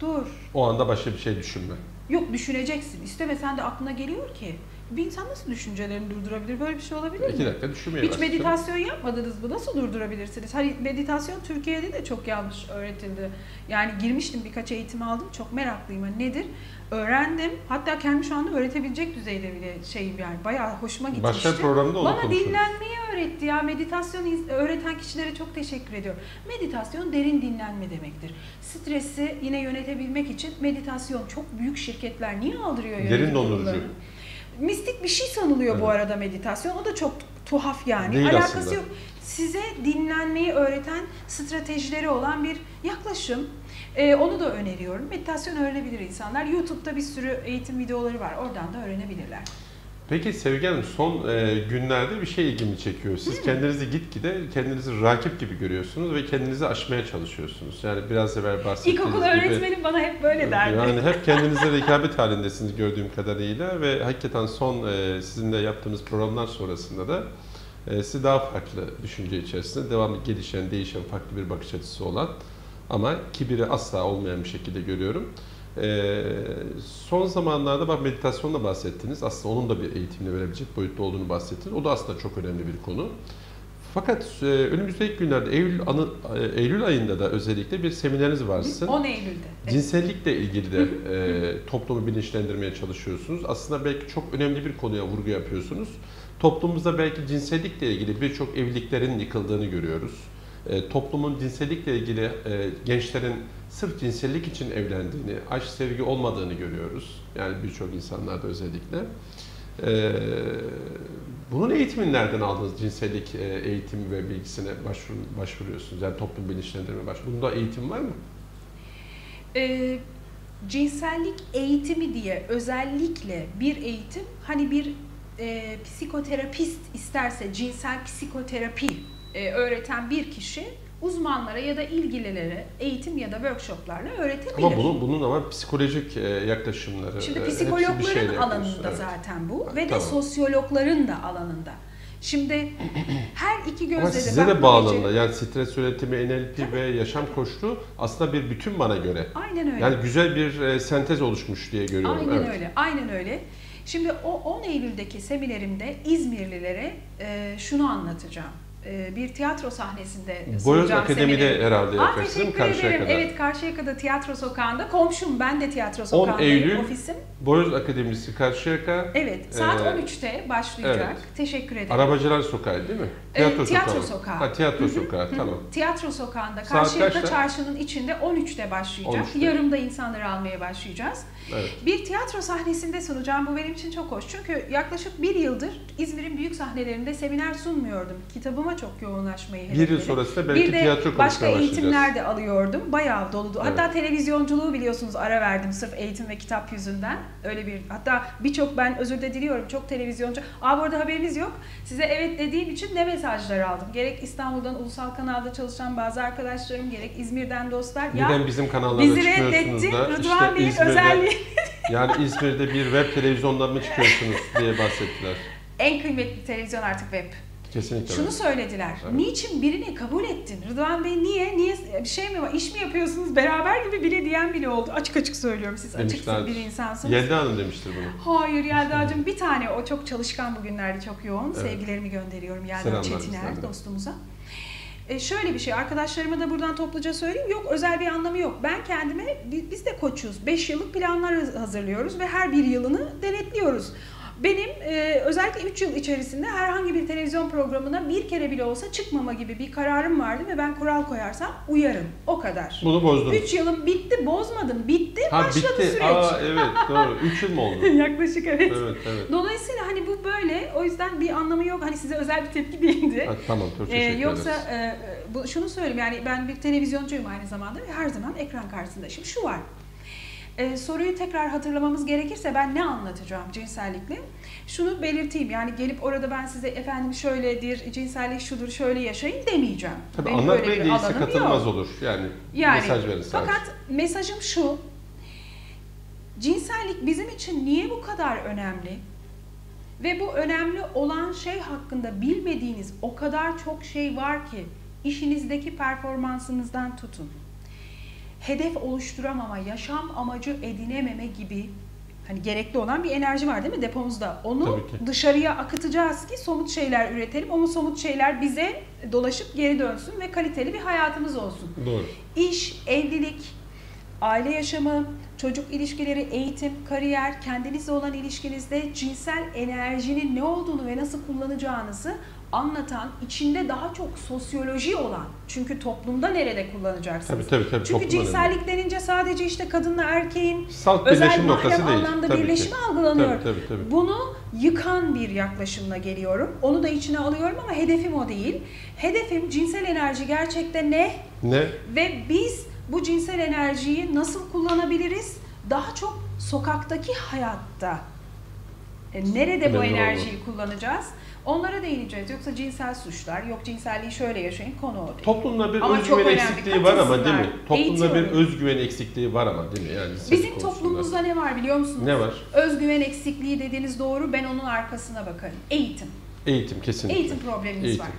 Dur. O anda başka bir şey düşünme. Yok düşüneceksin. İstemesen de aklına geliyor ki. Bir insan nasıl düşüncelerini durdurabilir? Böyle bir şey olabilir mi? İki dakika düşünmeye Hiç başladım. meditasyon yapmadınız mı? Nasıl durdurabilirsiniz? Hani meditasyon Türkiye'de de çok yanlış öğretildi. Yani girmiştim birkaç eğitim aldım. Çok meraklıyım. Hani nedir? Öğrendim. Hatta kendi şu anda öğretebilecek düzeyde bile şeyim yani. Bayağı hoşuma gitmişti. Başka programda onu Bana konuşuruz. dinlenmeyi öğretti ya. Meditasyon iz- öğreten kişilere çok teşekkür ediyorum. Meditasyon derin dinlenme demektir. Stresi yine yönetebilmek için meditasyon çok büyük şirketler niye aldırıyor Derin dondurucu. Mistik bir şey sanılıyor bu Evet. arada meditasyon. O da çok tuhaf yani. Değil Alakası aslında. yok. Size dinlenmeyi öğreten stratejileri olan bir yaklaşım. Ee, onu da öneriyorum. Meditasyon öğrenebilir insanlar. YouTube'da bir sürü eğitim videoları var. Oradan da öğrenebilirler. Peki Sevgi Hanım son e, günlerde bir şey ilgimi çekiyor. Siz kendinizi gitgide kendinizi rakip gibi görüyorsunuz ve kendinizi aşmaya çalışıyorsunuz. Yani biraz evvel bahsettiğiniz İlkokul gibi. öğretmenim bana hep böyle derdi. Yani hep kendinize rekabet halindesiniz gördüğüm kadarıyla ve hakikaten son e, sizinle yaptığımız programlar sonrasında da e, sizi daha farklı düşünce içerisinde devamlı gelişen, değişen, farklı bir bakış açısı olan ama kibiri asla olmayan bir şekilde görüyorum. E, son zamanlarda bak meditasyonla bahsettiniz. Aslında onun da bir eğitimle verebilecek boyutta olduğunu bahsettiniz. O da aslında çok önemli bir konu. Fakat e, önümüzdeki günlerde Eylül, anı, e, Eylül ayında da özellikle bir semineriniz var sizin. 10 Eylül'de. Evet. Cinsellikle ilgili de e, toplumu bilinçlendirmeye çalışıyorsunuz. Aslında belki çok önemli bir konuya vurgu yapıyorsunuz. Toplumumuzda belki cinsellikle ilgili birçok evliliklerin yıkıldığını görüyoruz. E, toplumun cinsellikle ilgili e, gençlerin sırf cinsellik için evlendiğini, aşk sevgi olmadığını görüyoruz. Yani birçok insanlarda özellikle. E, bunun eğitimini nereden aldınız? Cinsellik e, eğitimi ve bilgisine başvur, başvuruyorsunuz. Yani toplum bilinçlendirme baş. Bunda eğitim var mı? Ee, cinsellik eğitimi diye özellikle bir eğitim hani bir e, psikoterapist isterse cinsel psikoterapi e, öğreten bir kişi uzmanlara ya da ilgililere eğitim ya da workshoplarla öğretebilir. Ama bunun bunun ama psikolojik e, yaklaşımları Şimdi e, bir psikologların yapıyoruz. alanında Evet. zaten bu ve de Tamam. sosyologların da alanında. Şimdi her iki gözle Ama de size de gece- Yani stres yönetimi, NLP ve yaşam koçluğu aslında bir bütün bana göre. Aynen öyle. Yani güzel bir e, sentez oluşmuş diye görüyorum. Aynen evet. öyle, aynen öyle. Şimdi o 10 Eylül'deki seminerimde İzmirlilere e, şunu anlatacağım. E, bir tiyatro sahnesinde Boyoz Akademi'de semineri. herhalde Aa, yaparsın değil mi? teşekkür ederim. Karşıyaka'da. Evet Karşıyaka'da tiyatro sokağında. Komşum ben de tiyatro sokağındayım. Eylül. Ofisim. Boyoz Akademisi Karşıyaka, Evet saat Ee, 13'te başlayacak. evet. Teşekkür ederim. Arabacılar Sokağı değil mi? Ee, tiyatro sokağı. Ha, tiyatro Hı hı, sokağı, tamam. Tiyatro sokağında Karşıyaka? Çarşı'nın içinde 13'te başlayacak. 13'te. Yarımda insanları almaya başlayacağız. Evet. Bir tiyatro sahnesinde sunacağım. Bu benim için çok hoş. Çünkü yaklaşık bir yıldır İzmir'in büyük sahnelerinde seminer sunmuyordum. Kitabıma çok yoğunlaşmayı Bir yıl hedefledim. sonrasında belki bir de tiyatro başka eğitimler de alıyordum. Bayağı doludu. Evet. Hatta televizyonculuğu biliyorsunuz ara verdim sırf eğitim ve kitap yüzünden. Öyle bir hatta birçok ben özür de diliyorum çok televizyoncu. Aa bu arada haberiniz yok. Size evet dediğim için ne mesajlar aldım. Gerek İstanbul'dan ulusal kanalda çalışan bazı arkadaşlarım gerek İzmir'den dostlar. Neden bizim kanallarda bizi çıkmıyorsunuz da Rıdvan işte Bey'in İzmir'de, özelliği. yani İzmir'de bir web televizyondan mı çıkıyorsunuz diye bahsettiler. En kıymetli televizyon artık web. Kesinlikle. Şunu öyle. söylediler. Evet. Niçin birini kabul ettin? Rıdvan Bey niye? Niye bir şey mi var? İş mi yapıyorsunuz? Beraber gibi bile diyen bile oldu. Açık açık söylüyorum. Siz açık Demişler. bir insansınız. Yelda Hanım demiştir bunu. Hayır Yelda'cığım bir tane o çok çalışkan bugünlerde çok yoğun. Evet. Sevgilerimi gönderiyorum Yelda Selamlar Çetiner dostumuza. E şöyle bir şey arkadaşlarıma da buradan topluca söyleyeyim. Yok özel bir anlamı yok. Ben kendime bi- biz de koçuz. 5 yıllık planlar haz- hazırlıyoruz ve her bir yılını denetliyoruz. Benim e, özellikle 3 yıl içerisinde herhangi bir televizyon programına bir kere bile olsa çıkmama gibi bir kararım vardı ve ben kural koyarsam uyarım. O kadar. Bunu bozdun. 3 yılım bitti, bozmadım. Bitti, ha başladı bitti. süreç. Aa evet doğru. 3 yıl mı oldu? Yaklaşık evet. evet evet. Dolayısıyla hani bu böyle. O yüzden bir anlamı yok. Hani size özel bir tepki değildi. Ha, tamam çok Ee, teşekkür yoksa ederiz. e, bu, şunu söyleyeyim yani ben bir televizyoncuyum aynı zamanda ve her zaman ekran karşısında. Şimdi şu var. E, soruyu tekrar hatırlamamız gerekirse ben ne anlatacağım cinsellikle? Şunu belirteyim yani gelip orada ben size efendim şöyledir, cinsellik şudur, şöyle yaşayın demeyeceğim. Tabii Benim anlatmaya değilse katılmaz yok. olur. Yani, Yani mesaj verin sadece. fakat mesajım şu. Cinsellik bizim için niye bu kadar önemli? Ve bu önemli olan şey hakkında bilmediğiniz o kadar çok şey var ki işinizdeki performansınızdan tutun. Hedef oluşturamama, yaşam amacı edinememe gibi hani gerekli olan bir enerji var değil mi depomuzda? Onu dışarıya akıtacağız ki somut şeyler üretelim. Ama somut şeyler bize dolaşıp geri dönsün ve kaliteli bir hayatımız olsun. Doğru. İş, evlilik, aile yaşamı, çocuk ilişkileri, eğitim, kariyer, kendinizle olan ilişkinizde cinsel enerjinin ne olduğunu ve nasıl kullanacağınızı anlatan, içinde daha çok sosyoloji olan, çünkü toplumda nerede kullanacaksınız? Tabii tabii tabii. Çünkü önemli. cinsellik denince sadece işte kadınla erkeğin Salt özel mahrem anlamda Tabii birleşimi ki. algılanıyor. Tabii tabii tabii. Bunu yıkan bir yaklaşımla geliyorum. Onu da içine alıyorum ama hedefim o değil. Hedefim cinsel enerji gerçekten ne? Ne? Ve biz bu cinsel enerjiyi nasıl kullanabiliriz? Daha çok sokaktaki hayatta. E, nerede bu Önemli enerjiyi kullanacağız? Onlara değineceğiz. Yoksa cinsel suçlar, yok cinselliği şöyle yaşayın konu o değil. Toplumda bir Ama özgüven eksikliği var ama değil mi? Toplumda bir özgüven eksikliği var ama değil mi? Yani Bizim konusunda. toplumumuzda ne var biliyor musunuz? ne var? Özgüven eksikliği dediğiniz doğru. Ben onun arkasına bakarım. Eğitim. Eğitim kesinlikle. Eğitim problemimiz Eğitim. var.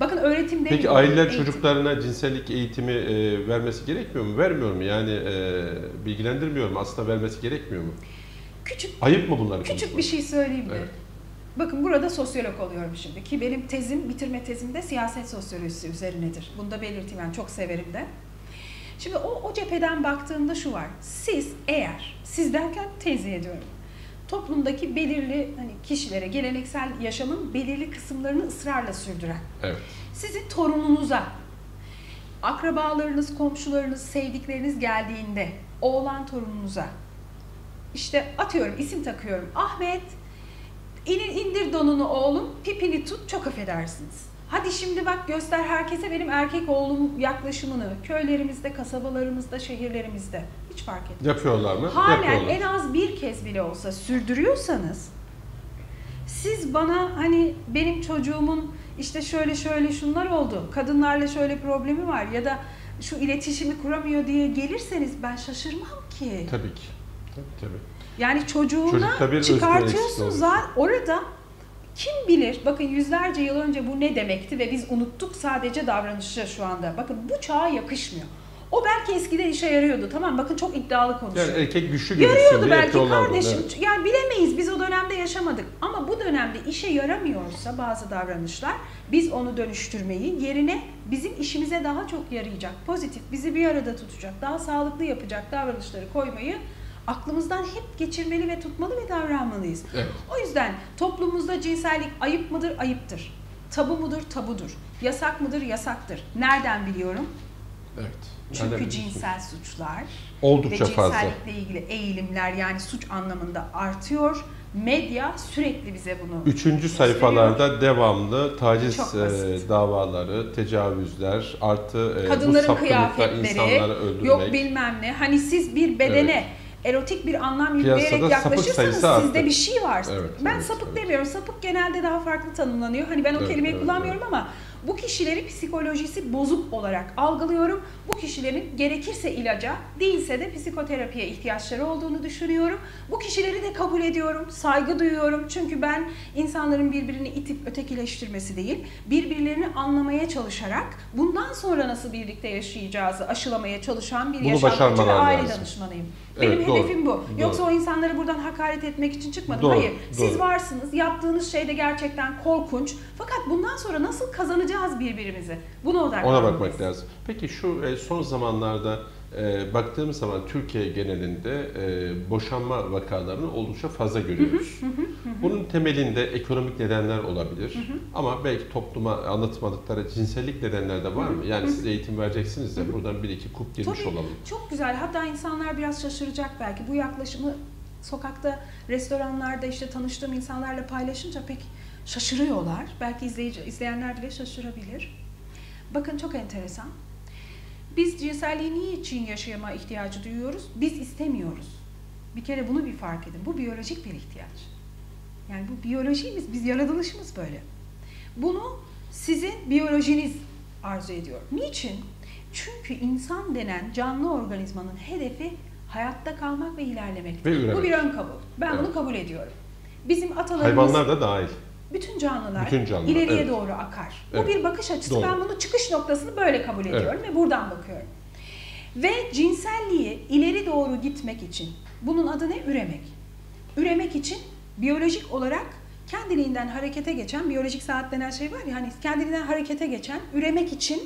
Bakın öğretim Peki aileler eğitim. çocuklarına cinsellik eğitimi e, vermesi gerekmiyor mu? Vermiyor mu? Yani e, bilgilendirmiyor mu? Aslında vermesi gerekmiyor mu? Küçük Ayıp mı bunlar? Küçük bir şey söyleyeyim mi? Evet. Bakın burada sosyolog oluyorum şimdi ki benim tezim, bitirme tezim de siyaset sosyolojisi üzerinedir. Bunu da belirteyim yani çok severim de. Şimdi o, o cepheden baktığımda şu var. Siz eğer, siz derken tenzih ediyorum. Toplumdaki belirli hani kişilere, geleneksel yaşamın belirli kısımlarını ısrarla sürdüren, Evet. sizin torununuza, akrabalarınız, komşularınız, sevdikleriniz geldiğinde oğlan torununuza işte atıyorum isim takıyorum. Ahmet inin indir donunu oğlum, pipini tut çok affedersiniz. Hadi şimdi bak göster herkese benim erkek oğlum yaklaşımını köylerimizde, kasabalarımızda, şehirlerimizde hiç fark etmez. Yapıyorlar mı? Halen Yapıyorlar. en az bir kez bile olsa sürdürüyorsanız siz bana hani benim çocuğumun işte şöyle şöyle şunlar oldu, kadınlarla şöyle problemi var ya da şu iletişimi kuramıyor diye gelirseniz ben şaşırmam ki. Tabii ki. Tabii tabii. Yani çocuğuna bir çıkartıyorsun zaten orada kim bilir bakın yüzlerce yıl önce bu ne demekti ve biz unuttuk sadece davranışı şu anda. Bakın bu çağa yakışmıyor. O belki eskiden işe yarıyordu. Tamam bakın çok iddialı konuşuyor. Yani erkek güçlü gözüksün Yarıyordu belki kardeşim. Evet. Yani bilemeyiz biz o dönemde yaşamadık. Ama bu dönemde işe yaramıyorsa bazı davranışlar biz onu dönüştürmeyi yerine bizim işimize daha çok yarayacak, pozitif, bizi bir arada tutacak, daha sağlıklı yapacak davranışları koymayı aklımızdan hep geçirmeli ve tutmalı ve davranmalıyız. Evet. O yüzden toplumumuzda cinsellik ayıp mıdır? Ayıptır. Tabu mudur? Tabudur. Yasak mıdır? Yasaktır. Nereden biliyorum? Evet. Çünkü cinsel suçlar ve oldukça fazla. cinsellikle ilgili eğilimler yani suç anlamında artıyor. Medya sürekli bize bunu Üçüncü gösteriyor. sayfalarda devamlı taciz e, davaları, tecavüzler, artı e, bu kadınların sapkınlıklar kıyafetleri, insanları öldürmek. yok bilmem ne. Hani siz bir bedene erotik bir anlam yükleyerek yaklaşırsanız sizde arttı. bir şey var. Evet, ben evet, sapık evet. demiyorum. Sapık genelde daha farklı tanımlanıyor. Hani ben o Evet, kelimeyi evet, kullanmıyorum ama bu kişileri psikolojisi bozuk olarak algılıyorum. Bu kişilerin gerekirse ilaca, değilse de psikoterapiye ihtiyaçları olduğunu düşünüyorum. Bu kişileri de kabul ediyorum, saygı duyuyorum. Çünkü ben insanların birbirini itip ötekileştirmesi değil, birbirlerini anlamaya çalışarak bundan sonra nasıl birlikte yaşayacağızı aşılamaya çalışan bir Bunu yaşam ve aile lazım. danışmanıyım. Evet, Benim doğru, hedefim bu. doğru. Yoksa o insanları buradan hakaret etmek için çıkmadım. Doğru, Hayır. Siz doğru. varsınız. Yaptığınız şey de gerçekten korkunç. Fakat bundan sonra nasıl kazanacağız birbirimizi? Buna odaklanmalıyız. Ona bakmak lazım. Peki şu e, son zamanlarda e, baktığımız zaman Türkiye genelinde e, boşanma vakalarını oldukça fazla görüyoruz. Bunun temelinde ekonomik nedenler olabilir. Ama belki topluma anlatmadıkları cinsellik nedenler de var mı? Yani siz eğitim vereceksiniz de buradan bir iki kup girmiş Tabii. olalım. Çok güzel. Hatta insanlar biraz şaşıracak belki. Bu yaklaşımı sokakta, restoranlarda işte tanıştığım insanlarla paylaşınca pek şaşırıyorlar. Belki izleyici, izleyenler bile şaşırabilir. Bakın çok enteresan. Biz cinselliği niçin yaşama ihtiyacı duyuyoruz? Biz istemiyoruz. Bir kere bunu bir fark edin. Bu biyolojik bir ihtiyaç. Yani bu biyolojimiz, biz yaratılışımız böyle. Bunu sizin biyolojiniz arzu ediyor. Niçin? Çünkü insan denen canlı organizmanın hedefi hayatta kalmak ve ilerlemek. Ve üremek. Bu bir ön kabul. Ben Evet. bunu kabul ediyorum. Bizim atalarımız, Hayvanlar da dahil. Bütün canlılar Bütün canlılar, ileriye evet. doğru akar. Evet. Bu bir bakış açısı. Doğru. Ben bunu çıkış noktasını böyle kabul ediyorum ve buradan bakıyorum. Ve cinselliği ileri doğru gitmek için bunun adı ne? Üremek. Üremek için biyolojik olarak kendiliğinden harekete geçen, biyolojik saat denen şey var ya hani kendiliğinden harekete geçen, üremek için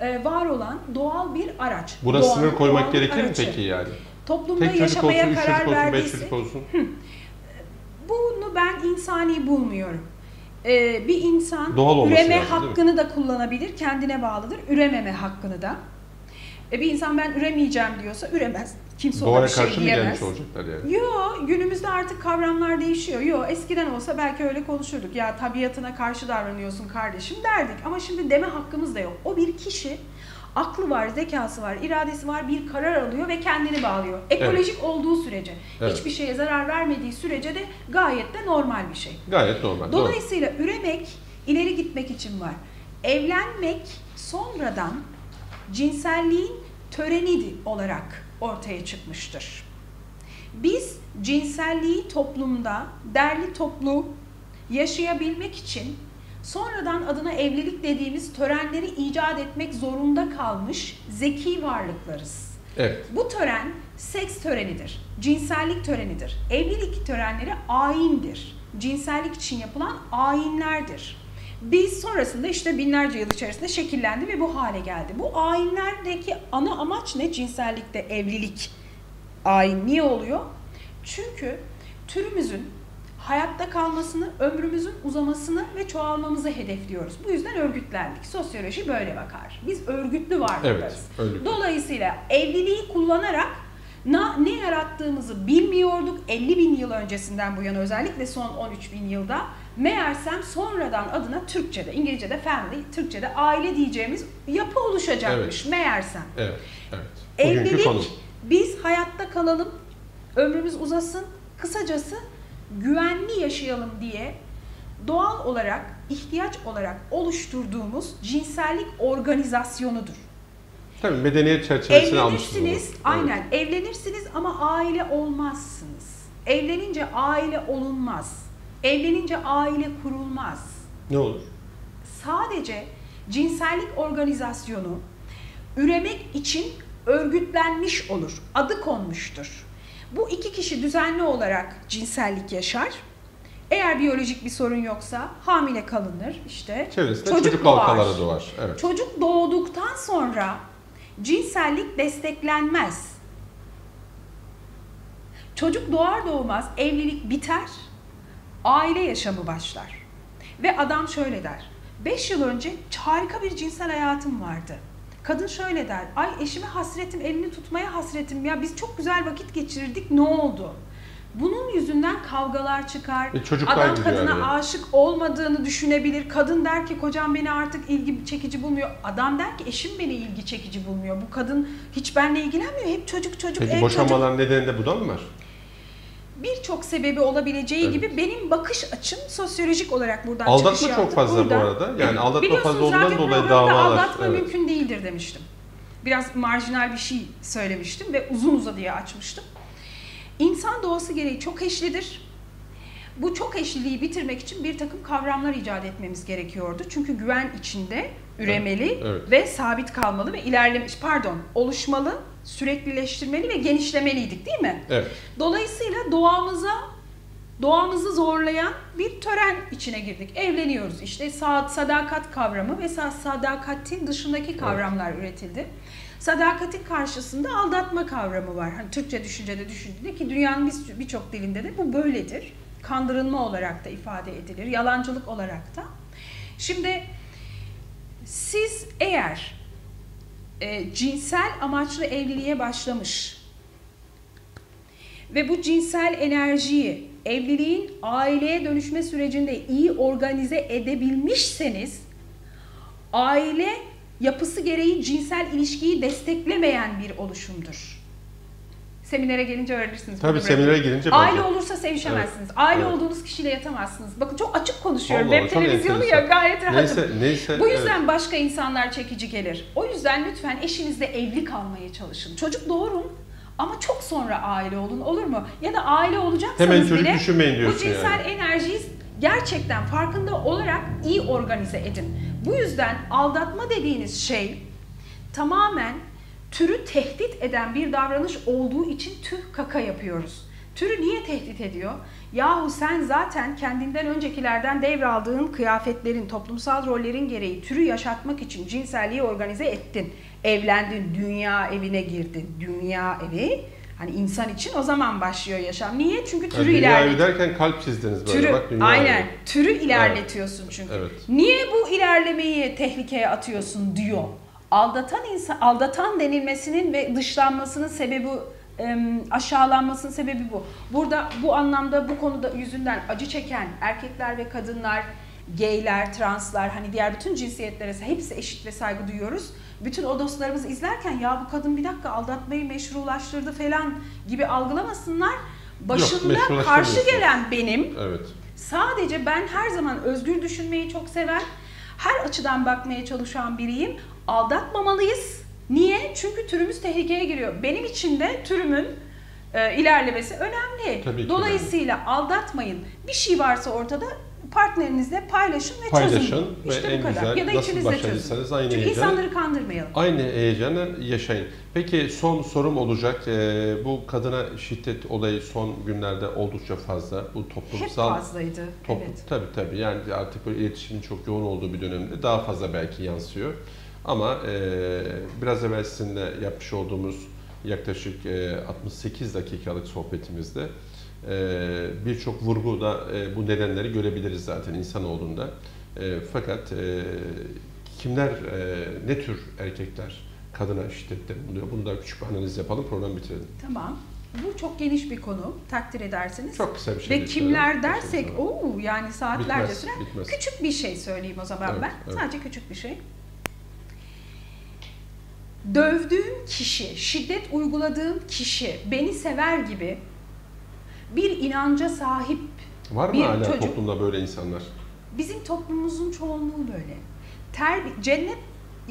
e, var olan doğal bir araç. Buna Doğanın sınır koymak doğal gerekir mi peki yani? Toplumda Tek olsun, yaşamaya üç karar olsun, verdiyse çocuk olsun. bunu ben insani bulmuyorum. Ee, bir insan Doğal üreme lazım, hakkını da kullanabilir, kendine bağlıdır. Ürememe hakkını da. E, bir insan ben üremeyeceğim diyorsa üremez. Kimse ona Doğaya bir şey karşı mı diyemez. gelmiş olacaklar yani? Yo, günümüzde artık kavramlar değişiyor. Yo, eskiden olsa belki öyle konuşurduk. Ya tabiatına karşı davranıyorsun kardeşim derdik. Ama şimdi deme hakkımız da yok. O bir kişi aklı var, zekası var, iradesi var, bir karar alıyor ve kendini bağlıyor. Ekolojik olduğu sürece, Evet. hiçbir şeye zarar vermediği sürece de gayet de normal bir şey. Gayet normal. Doğru. Dolayısıyla üremek ileri gitmek için var. Evlenmek sonradan cinselliğin töreni olarak ortaya çıkmıştır. Biz cinselliği toplumda derli toplu yaşayabilmek için sonradan adına evlilik dediğimiz törenleri icat etmek zorunda kalmış zeki varlıklarız. Evet. Bu tören seks törenidir, cinsellik törenidir. Evlilik törenleri ayindir. Cinsellik için yapılan ayinlerdir. Biz sonrasında işte binlerce yıl içerisinde şekillendi ve bu hale geldi. Bu ayinlerdeki ana amaç ne? Cinsellikte evlilik ayin niye oluyor? Çünkü türümüzün hayatta kalmasını, ömrümüzün uzamasını ve çoğalmamızı hedefliyoruz. Bu yüzden örgütlendik. Sosyoloji böyle bakar. Biz örgütlü varlıklarız. Evet. Dolayısıyla evliliği kullanarak na, ne yarattığımızı bilmiyorduk 50 bin yıl öncesinden bu yana özellikle son 13 bin yılda. Meğersem sonradan adına Türkçe'de, İngilizce'de family, Türkçe'de aile diyeceğimiz yapı oluşacakmış meğersem. Evet. Evet. Bugünkü Evlilik, konu. biz hayatta kalalım, ömrümüz uzasın, kısacası güvenli yaşayalım diye doğal olarak, ihtiyaç olarak oluşturduğumuz cinsellik organizasyonudur. Tabii medeniyet çerçevesine almışız bunu. Evlenirsiniz, aynen evlenirsiniz ama aile olmazsınız. Evlenince aile olunmaz. Evlenince aile kurulmaz. Ne olur? Sadece cinsellik organizasyonu üremek için örgütlenmiş olur. Adı konmuştur. Bu iki kişi düzenli olarak cinsellik yaşar. Eğer biyolojik bir sorun yoksa hamile kalınır işte. Çevresinde çocuk çocuk, doğar. halkaları doğar. Evet. Çocuk doğduktan sonra cinsellik desteklenmez. Çocuk doğar doğmaz evlilik biter, aile yaşamı başlar. Ve adam şöyle der. 5 yıl önce harika bir cinsel hayatım vardı. Kadın şöyle der. Ay eşime hasretim, elini tutmaya hasretim. Ya biz çok güzel vakit geçirirdik. Ne oldu? Bunun yüzünden kavgalar çıkar. Çocuklar Adam kadına araya. aşık olmadığını düşünebilir. Kadın der ki kocam beni artık ilgi çekici bulmuyor. Adam der ki eşim beni ilgi çekici bulmuyor. Bu kadın hiç benimle ilgilenmiyor. Hep çocuk çocuk Peki ev çocuk. boşanmaların nedeni de bu da mı var? Birçok sebebi olabileceği Evet. gibi benim bakış açım sosyolojik olarak buradan Aldatma çıkış çok yaptım. fazla Buradan- bu arada. Yani aldatma fazla olduğundan dolayı davalar. aldatma Evet. mümkün değildir demiştim. Biraz marjinal bir şey söylemiştim ve uzun uzadıya açmıştım. İnsan doğası gereği çok eşlidir. Bu çok eşliliği bitirmek için bir takım kavramlar icat etmemiz gerekiyordu. Çünkü güven içinde üremeli evet. ve sabit kalmalı ve ilerlemiş pardon oluşmalı, süreklileştirmeli ve genişlemeliydik değil mi? Evet. Dolayısıyla doğamıza doğamızı zorlayan bir tören içine girdik. Evleniyoruz işte saat sadakat kavramı ve sa- sadakatin dışındaki kavramlar üretildi. Sadakatin karşısında aldatma kavramı var. Hani Türkçe düşüncede düşündüğünde ki dünyanın bir- birçok dilinde de bu böyledir. Kandırılma olarak da ifade edilir, yalancılık olarak da. Şimdi siz eğer e, cinsel amaçlı evliliğe başlamış ve bu cinsel enerjiyi evliliğin aileye dönüşme sürecinde iyi organize edebilmişseniz aile yapısı gereği cinsel ilişkiyi desteklemeyen bir oluşumdur. Seminere gelince öğrenirsiniz. Tabii seminere girince Aile bence. olursa sevişemezsiniz. Aile Evet. olduğunuz kişiyle yatamazsınız. Bakın çok açık konuşuyorum. Allah Web televizyonu ya gayet rahatım. Neyse, neyse. Bu evet. yüzden başka insanlar çekici gelir. O yüzden lütfen eşinizle evli kalmaya çalışın. Çocuk doğurun ama çok sonra aile olun olur mu? Ya da aile olacaksanız Hemen çocuk bile düşünmeyin bu diyorsun cinsel yani. enerjiyi gerçekten farkında olarak iyi organize edin. Bu yüzden aldatma dediğiniz şey tamamen türü tehdit eden bir davranış olduğu için tüh kaka yapıyoruz. Türü niye tehdit ediyor? Yahu sen zaten kendinden öncekilerden devraldığın kıyafetlerin, toplumsal rollerin gereği türü yaşatmak için cinselliği organize ettin. Evlendin, dünya evine girdin. Dünya evi hani insan için o zaman başlıyor yaşam. Niye? Çünkü türü Yani dünya ilerletiyor. evi derken kalp çizdiniz böyle. Türü, Bak dünya aynen. evi. Türü ilerletiyorsun çünkü. Evet. Niye bu ilerlemeyi tehlikeye atıyorsun diyor. Aldatan insan, aldatan denilmesinin ve dışlanmasının sebebi aşağılanmasının sebebi bu. Burada bu anlamda bu konuda yüzünden acı çeken erkekler ve kadınlar, gayler, translar hani diğer bütün cinsiyetlere hepsi eşit ve saygı duyuyoruz. Bütün o dostlarımız izlerken ya bu kadın bir dakika aldatmayı meşrulaştırdı falan gibi algılamasınlar. Başında karşı meşrulaştırmıyorsunuz. gelen benim Evet. Sadece ben her zaman özgür düşünmeyi çok seven, her açıdan bakmaya çalışan biriyim. Aldatmamalıyız. Niye? Çünkü türümüz tehlikeye giriyor. Benim için de türümün e, ilerlemesi önemli. Tabii ki Dolayısıyla aldatmayın. Bir şey varsa ortada partnerinizle paylaşın ve Paylaşın çözün. ve İşte en bu kadar. güzel ya da nasıl başladıysanız aynı Çünkü heyecanı- insanları kandırmayalım. Aynı heyecanı yaşayın. Peki son sorum olacak. Ee, bu kadına şiddet olayı son günlerde oldukça fazla. Bu Hep toplumsal fazlaydı. Top, Evet. Tabii tabii yani artık böyle iletişimin çok yoğun olduğu bir dönemde daha fazla belki yansıyor. Ama e, biraz evvel sizinle yapmış olduğumuz yaklaşık e, 68 dakikalık sohbetimizde e, birçok vurguda e, bu nedenleri görebiliriz zaten insanoğlunda. E, fakat e, kimler, e, ne tür erkekler kadına şiddette bulunuyor? Bunu da küçük bir analiz yapalım, program bitirelim. Tamam. Bu çok geniş bir konu takdir ederseniz. Çok kısa bir şey. Ve kimler Çok dersek o yani saatlerce Bitmez, sürer. bitmez. Küçük bir şey söyleyeyim o zaman Evet, ben. evet. Sadece küçük bir şey. Dövdüğüm kişi, şiddet uyguladığım kişi beni sever gibi bir inanca sahip Var mı bir hala çocuk- toplumda böyle insanlar? bizim toplumumuzun çoğunluğu böyle. Terbi cennet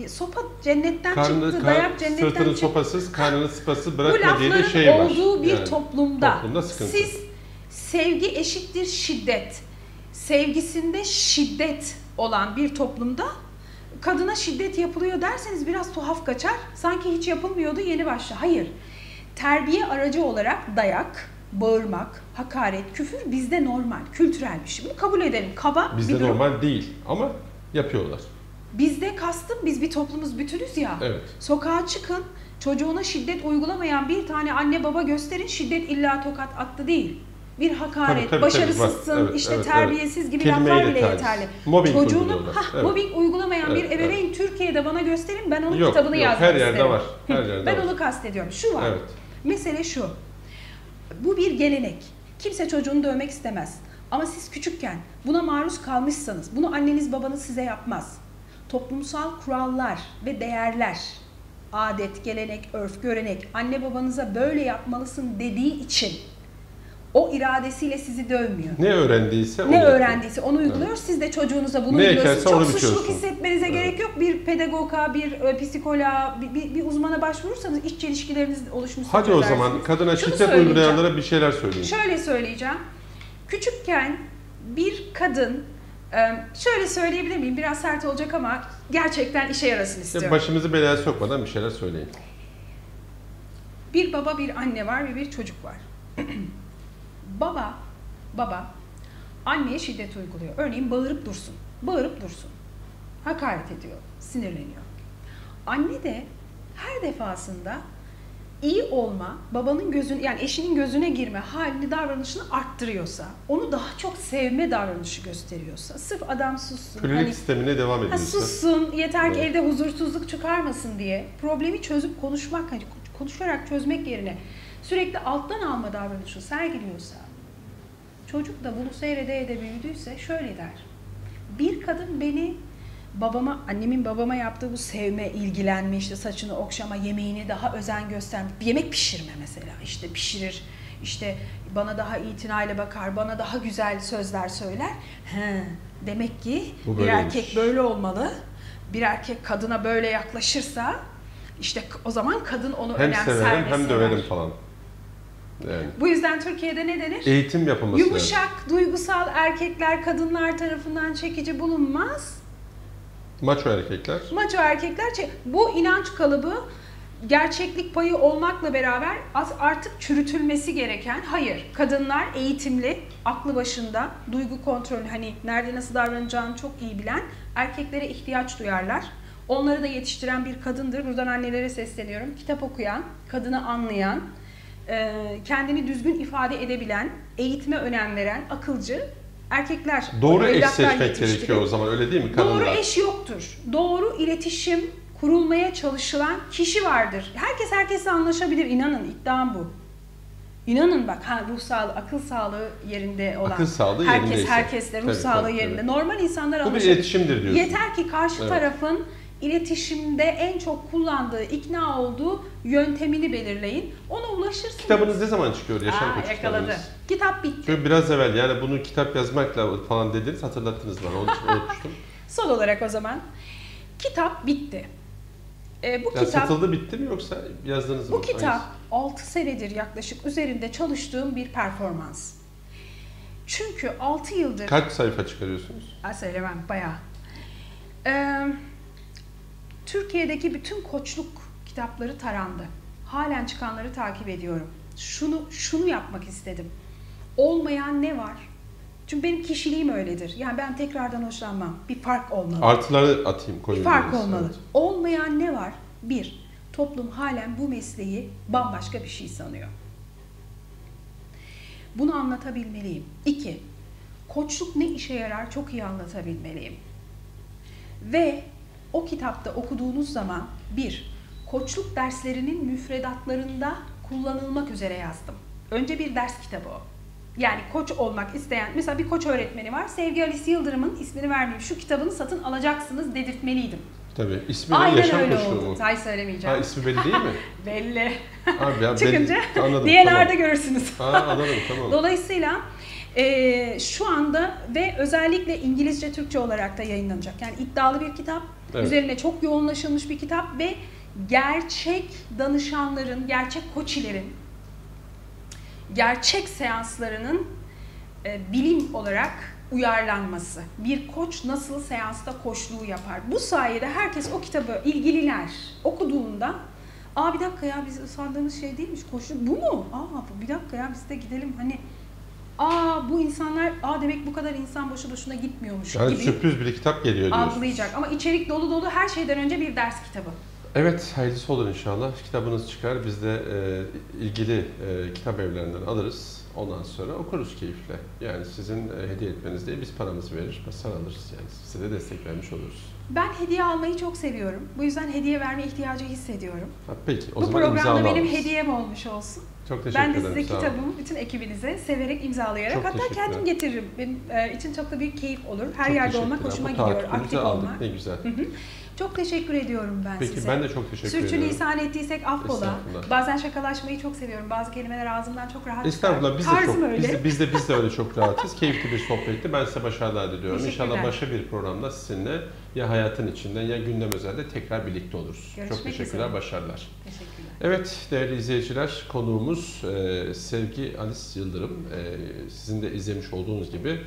sopa cennetten Karnı, çıktı, kar, dayak cennetten sırtını çıktı. sopasız, karnını sıpası Bu bırakma diye bir lafların şey var. olduğu bir Yani toplumda, toplumda sıkıntı. siz sevgi eşittir şiddet, sevgisinde şiddet olan bir toplumda kadına şiddet yapılıyor derseniz biraz tuhaf kaçar. Sanki hiç yapılmıyordu yeni başla. Hayır. Terbiye aracı olarak dayak, bağırmak, hakaret, küfür bizde normal, kültürel bir şey. Bunu kabul edelim. Kaba Bizde bir durum. normal değil ama yapıyorlar. Bizde kastım biz bir toplumuz bütünüz ya. Evet. Sokağa çıkın, çocuğuna şiddet uygulamayan bir tane anne baba gösterin şiddet illa tokat attı değil. Bir hakaret, Tabii, tabii, başarısızsın, tabii. Evet, işte evet, terbiyesiz gibi Kelimeyle laflar bile taciz. yeterli. Mobbing Çocuğunu hah, Evet. mobbing uygulamayan Evet, bir ebeveyn Türkiye'de bana gösterin ben onun Yok, kitabını yok, yazmak her yerde isterim. var. Her yerde ben var. onu kastediyorum. Şu var. Evet. Mesele şu. Bu bir gelenek. Kimse çocuğunu dövmek istemez. Ama siz küçükken buna maruz kalmışsanız, bunu anneniz babanız size yapmaz. Toplumsal kurallar ve değerler, adet, gelenek, örf, görenek, anne babanıza böyle yapmalısın dediği için o iradesiyle sizi dövmüyor. Ne öğrendiyse onu Ne yapıyor. öğrendiyse onu uyguluyor. Siz de çocuğunuza bunu Ne uyguluyorsunuz. Çok onu suçluluk biçiyorsun. hissetmenize Evet. gerek yok. Bir pedagoga, bir e, psikoloğa, bir, bir, bir uzmana başvurursanız iç çelişkileriniz oluşmuş. Hadi o zaman kadına Şunu şiddet uygulayanlara bir şeyler söyleyin. Şöyle söyleyeceğim. Küçükken bir kadın e, şöyle söyleyebilir miyim? Biraz sert olacak ama gerçekten işe yarasın istiyorum. Başımızı belaya sokmadan bir şeyler söyleyin. Bir baba, bir anne var ve bir çocuk var. baba, baba anneye şiddet uyguluyor. Örneğin bağırıp dursun. Bağırıp dursun. Hakaret ediyor, sinirleniyor. Anne de her defasında iyi olma, babanın gözün yani eşinin gözüne girme halini davranışını arttırıyorsa, onu daha çok sevme davranışı gösteriyorsa, sırf adam sussun. Kölelik hani- sistemine devam Ha, ediyorsa. sussun, yeter ki Evet. evde huzursuzluk çıkarmasın diye problemi çözüp konuşmak, hani konuşarak çözmek yerine sürekli alttan alma davranışı sergiliyorsa, çocuk da bunu seyrede ede büyüdüyse şöyle der. Bir kadın beni babama, annemin babama yaptığı bu sevme, ilgilenme, işte saçını okşama, yemeğini daha özen gösterme, bir yemek pişirme mesela işte pişirir, işte bana daha itinayla bakar, bana daha güzel sözler söyler. He, demek ki Bu bir erkek böyle olmalı. Bir erkek kadına böyle yaklaşırsa işte o zaman kadın onu Hem önemser severim ve hem döverim falan. Yani Bu yüzden Türkiye'de ne denir? eğitim yapılması lazım. Yumuşak, duygusal erkekler kadınlar tarafından çekici bulunmaz. Maço erkekler. Maço erkekler bu inanç kalıbı gerçeklik payı olmakla beraber artık çürütülmesi gereken hayır kadınlar eğitimli aklı başında duygu kontrolü hani nerede nasıl davranacağını çok iyi bilen erkeklere ihtiyaç duyarlar. Onları da yetiştiren bir kadındır. Buradan annelere sesleniyorum. Kitap okuyan, kadını anlayan, kendini düzgün ifade edebilen, eğitime önem veren, akılcı erkekler. Doğru eş seçmek gerekiyor o zaman öyle değil mi? Doğru Kadınlar. eş yoktur. Doğru iletişim kurulmaya çalışılan kişi vardır. Herkes herkesle anlaşabilir. İnanın iddiam bu. İnanın bak ha ruh sağlığı, akıl sağlığı yerinde olan. Akıl sağlığı herkes yerindeyse. herkesle ruh Tabii, sağlığı tabii, yerinde. tabii. Normal insanlar Bu bir anlaşabilir. iletişimdir diyorsun. Yeter ki karşı Evet. tarafın iletişimde en çok kullandığı, ikna olduğu yöntemini belirleyin. Ona ulaşırsınız. Kitabınız ne zaman çıkıyor Yaşam Aa, Koçu yakaladı. kitabınız? Kitap bitti. Şöyle biraz evvel yani bunu kitap yazmakla falan dediniz hatırlattınız bana. Onun için unutmuştum. Son olarak o zaman kitap bitti. Ee, bu Ya kitap satıldı bitti mi yoksa yazdınız mı? Bu kitap Hangisi? 6 senedir yaklaşık üzerinde çalıştığım bir performans. Çünkü 6 yıldır... Kaç sayfa çıkarıyorsunuz? Ha, söylemem bayağı. Ee, Türkiye'deki bütün koçluk kitapları tarandı. Halen çıkanları takip ediyorum. Şunu şunu yapmak istedim. Olmayan ne var? Çünkü benim kişiliğim öyledir. Yani ben tekrardan hoşlanmam. Bir fark olmalı. Artıları atayım Bir koyayım. fark biraz, olmalı. evet. Olmayan ne var? Bir, toplum halen bu mesleği bambaşka bir şey sanıyor. Bunu anlatabilmeliyim. İki, koçluk ne işe yarar çok iyi anlatabilmeliyim. Ve o kitapta okuduğunuz zaman bir, koçluk derslerinin müfredatlarında kullanılmak üzere yazdım. Önce bir ders kitabı o. Yani koç olmak isteyen, mesela bir koç öğretmeni var. Sevgi Alice Yıldırım'ın ismini vermeyeyim. Şu kitabını satın alacaksınız dedirtmeliydim. Tabii. İsmi ne? Aynen Yaşam öyle koçluğu oldu. mu? Say Ha söylemeyeceğim. ismi belli değil mi? Belli. Abi ya Çıkınca belli. Anladım. DNR'da tamam. görürsünüz. Ha anladım tamam. Dolayısıyla e, şu anda ve özellikle İngilizce Türkçe olarak da yayınlanacak. Yani iddialı bir kitap. Evet. Üzerine çok yoğunlaşılmış bir kitap ve gerçek danışanların, gerçek koçilerin, gerçek seanslarının e, bilim olarak uyarlanması. Bir koç nasıl seansta koçluğu yapar? Bu sayede herkes o kitabı ilgililer okuduğunda Aa bir dakika ya biz sandığımız şey değilmiş koçluk bu mu? Aa bu- bir dakika ya biz de gidelim hani Aa bu insanlar aa demek bu kadar insan boşu boşuna gitmiyormuş Yani gibi sürpriz bir kitap geliyor diyorsunuz. algılayacak. Ama içerik dolu dolu her şeyden önce bir ders kitabı. Evet, hayırlısı olur inşallah. Kitabınız çıkar, biz de e, ilgili e, kitap evlerinden alırız. Ondan sonra okuruz keyifle. Yani sizin e, hediye etmeniz değil, biz paramızı verir, basar alırız. Yani size de destek vermiş oluruz. Ben hediye almayı çok seviyorum. Bu yüzden hediye verme ihtiyacı hissediyorum. Ha, peki, o Bu zaman programda benim hediyem olmuş olsun. Çok teşekkür Ben de ederim. size olun. kitabımı bütün ekibinize severek imzalayarak Çok hatta kendim getiririm. Benim e, için çok da büyük keyif olur. Her Çok yerde olmak hoşuma Bu gidiyor. Aktif aldık, olmak. Ne güzel. Hı hı. Çok teşekkür ediyorum ben Peki size. ben de çok teşekkür ediyorum. Sürçülisan ettiysek affola. Bazen şakalaşmayı çok seviyorum. Bazı kelimeler ağzımdan çok rahat Estağfurullah biz de çok öyle. biz de, biz de biz de öyle çok rahatız. Keyifli bir sohbetti. Ben size başarılar diliyorum. İnşallah başka bir programda sizinle ya hayatın içinden ya gündem özelde tekrar birlikte oluruz. Görüşmek çok teşekkürler, üzere. başarılar. Teşekkürler. Evet değerli izleyiciler konuğumuz e, Sevgi Alice Yıldırım. E, sizin de izlemiş olduğunuz gibi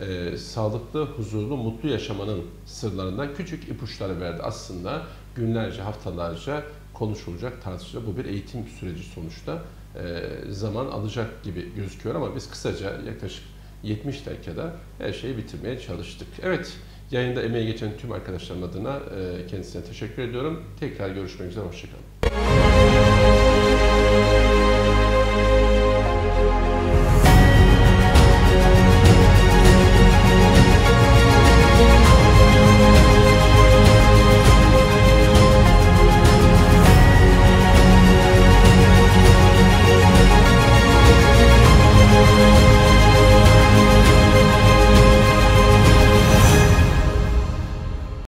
e, sağlıklı, huzurlu, mutlu yaşamanın sırlarından küçük ipuçları verdi. Aslında günlerce, haftalarca konuşulacak, tartışılacak. Bu bir eğitim süreci sonuçta. E, zaman alacak gibi gözüküyor ama biz kısaca yaklaşık 70 dakikada her şeyi bitirmeye çalıştık. Evet, yayında emeği geçen tüm arkadaşlarım adına e, kendisine teşekkür ediyorum. Tekrar görüşmek üzere, hoşçakalın.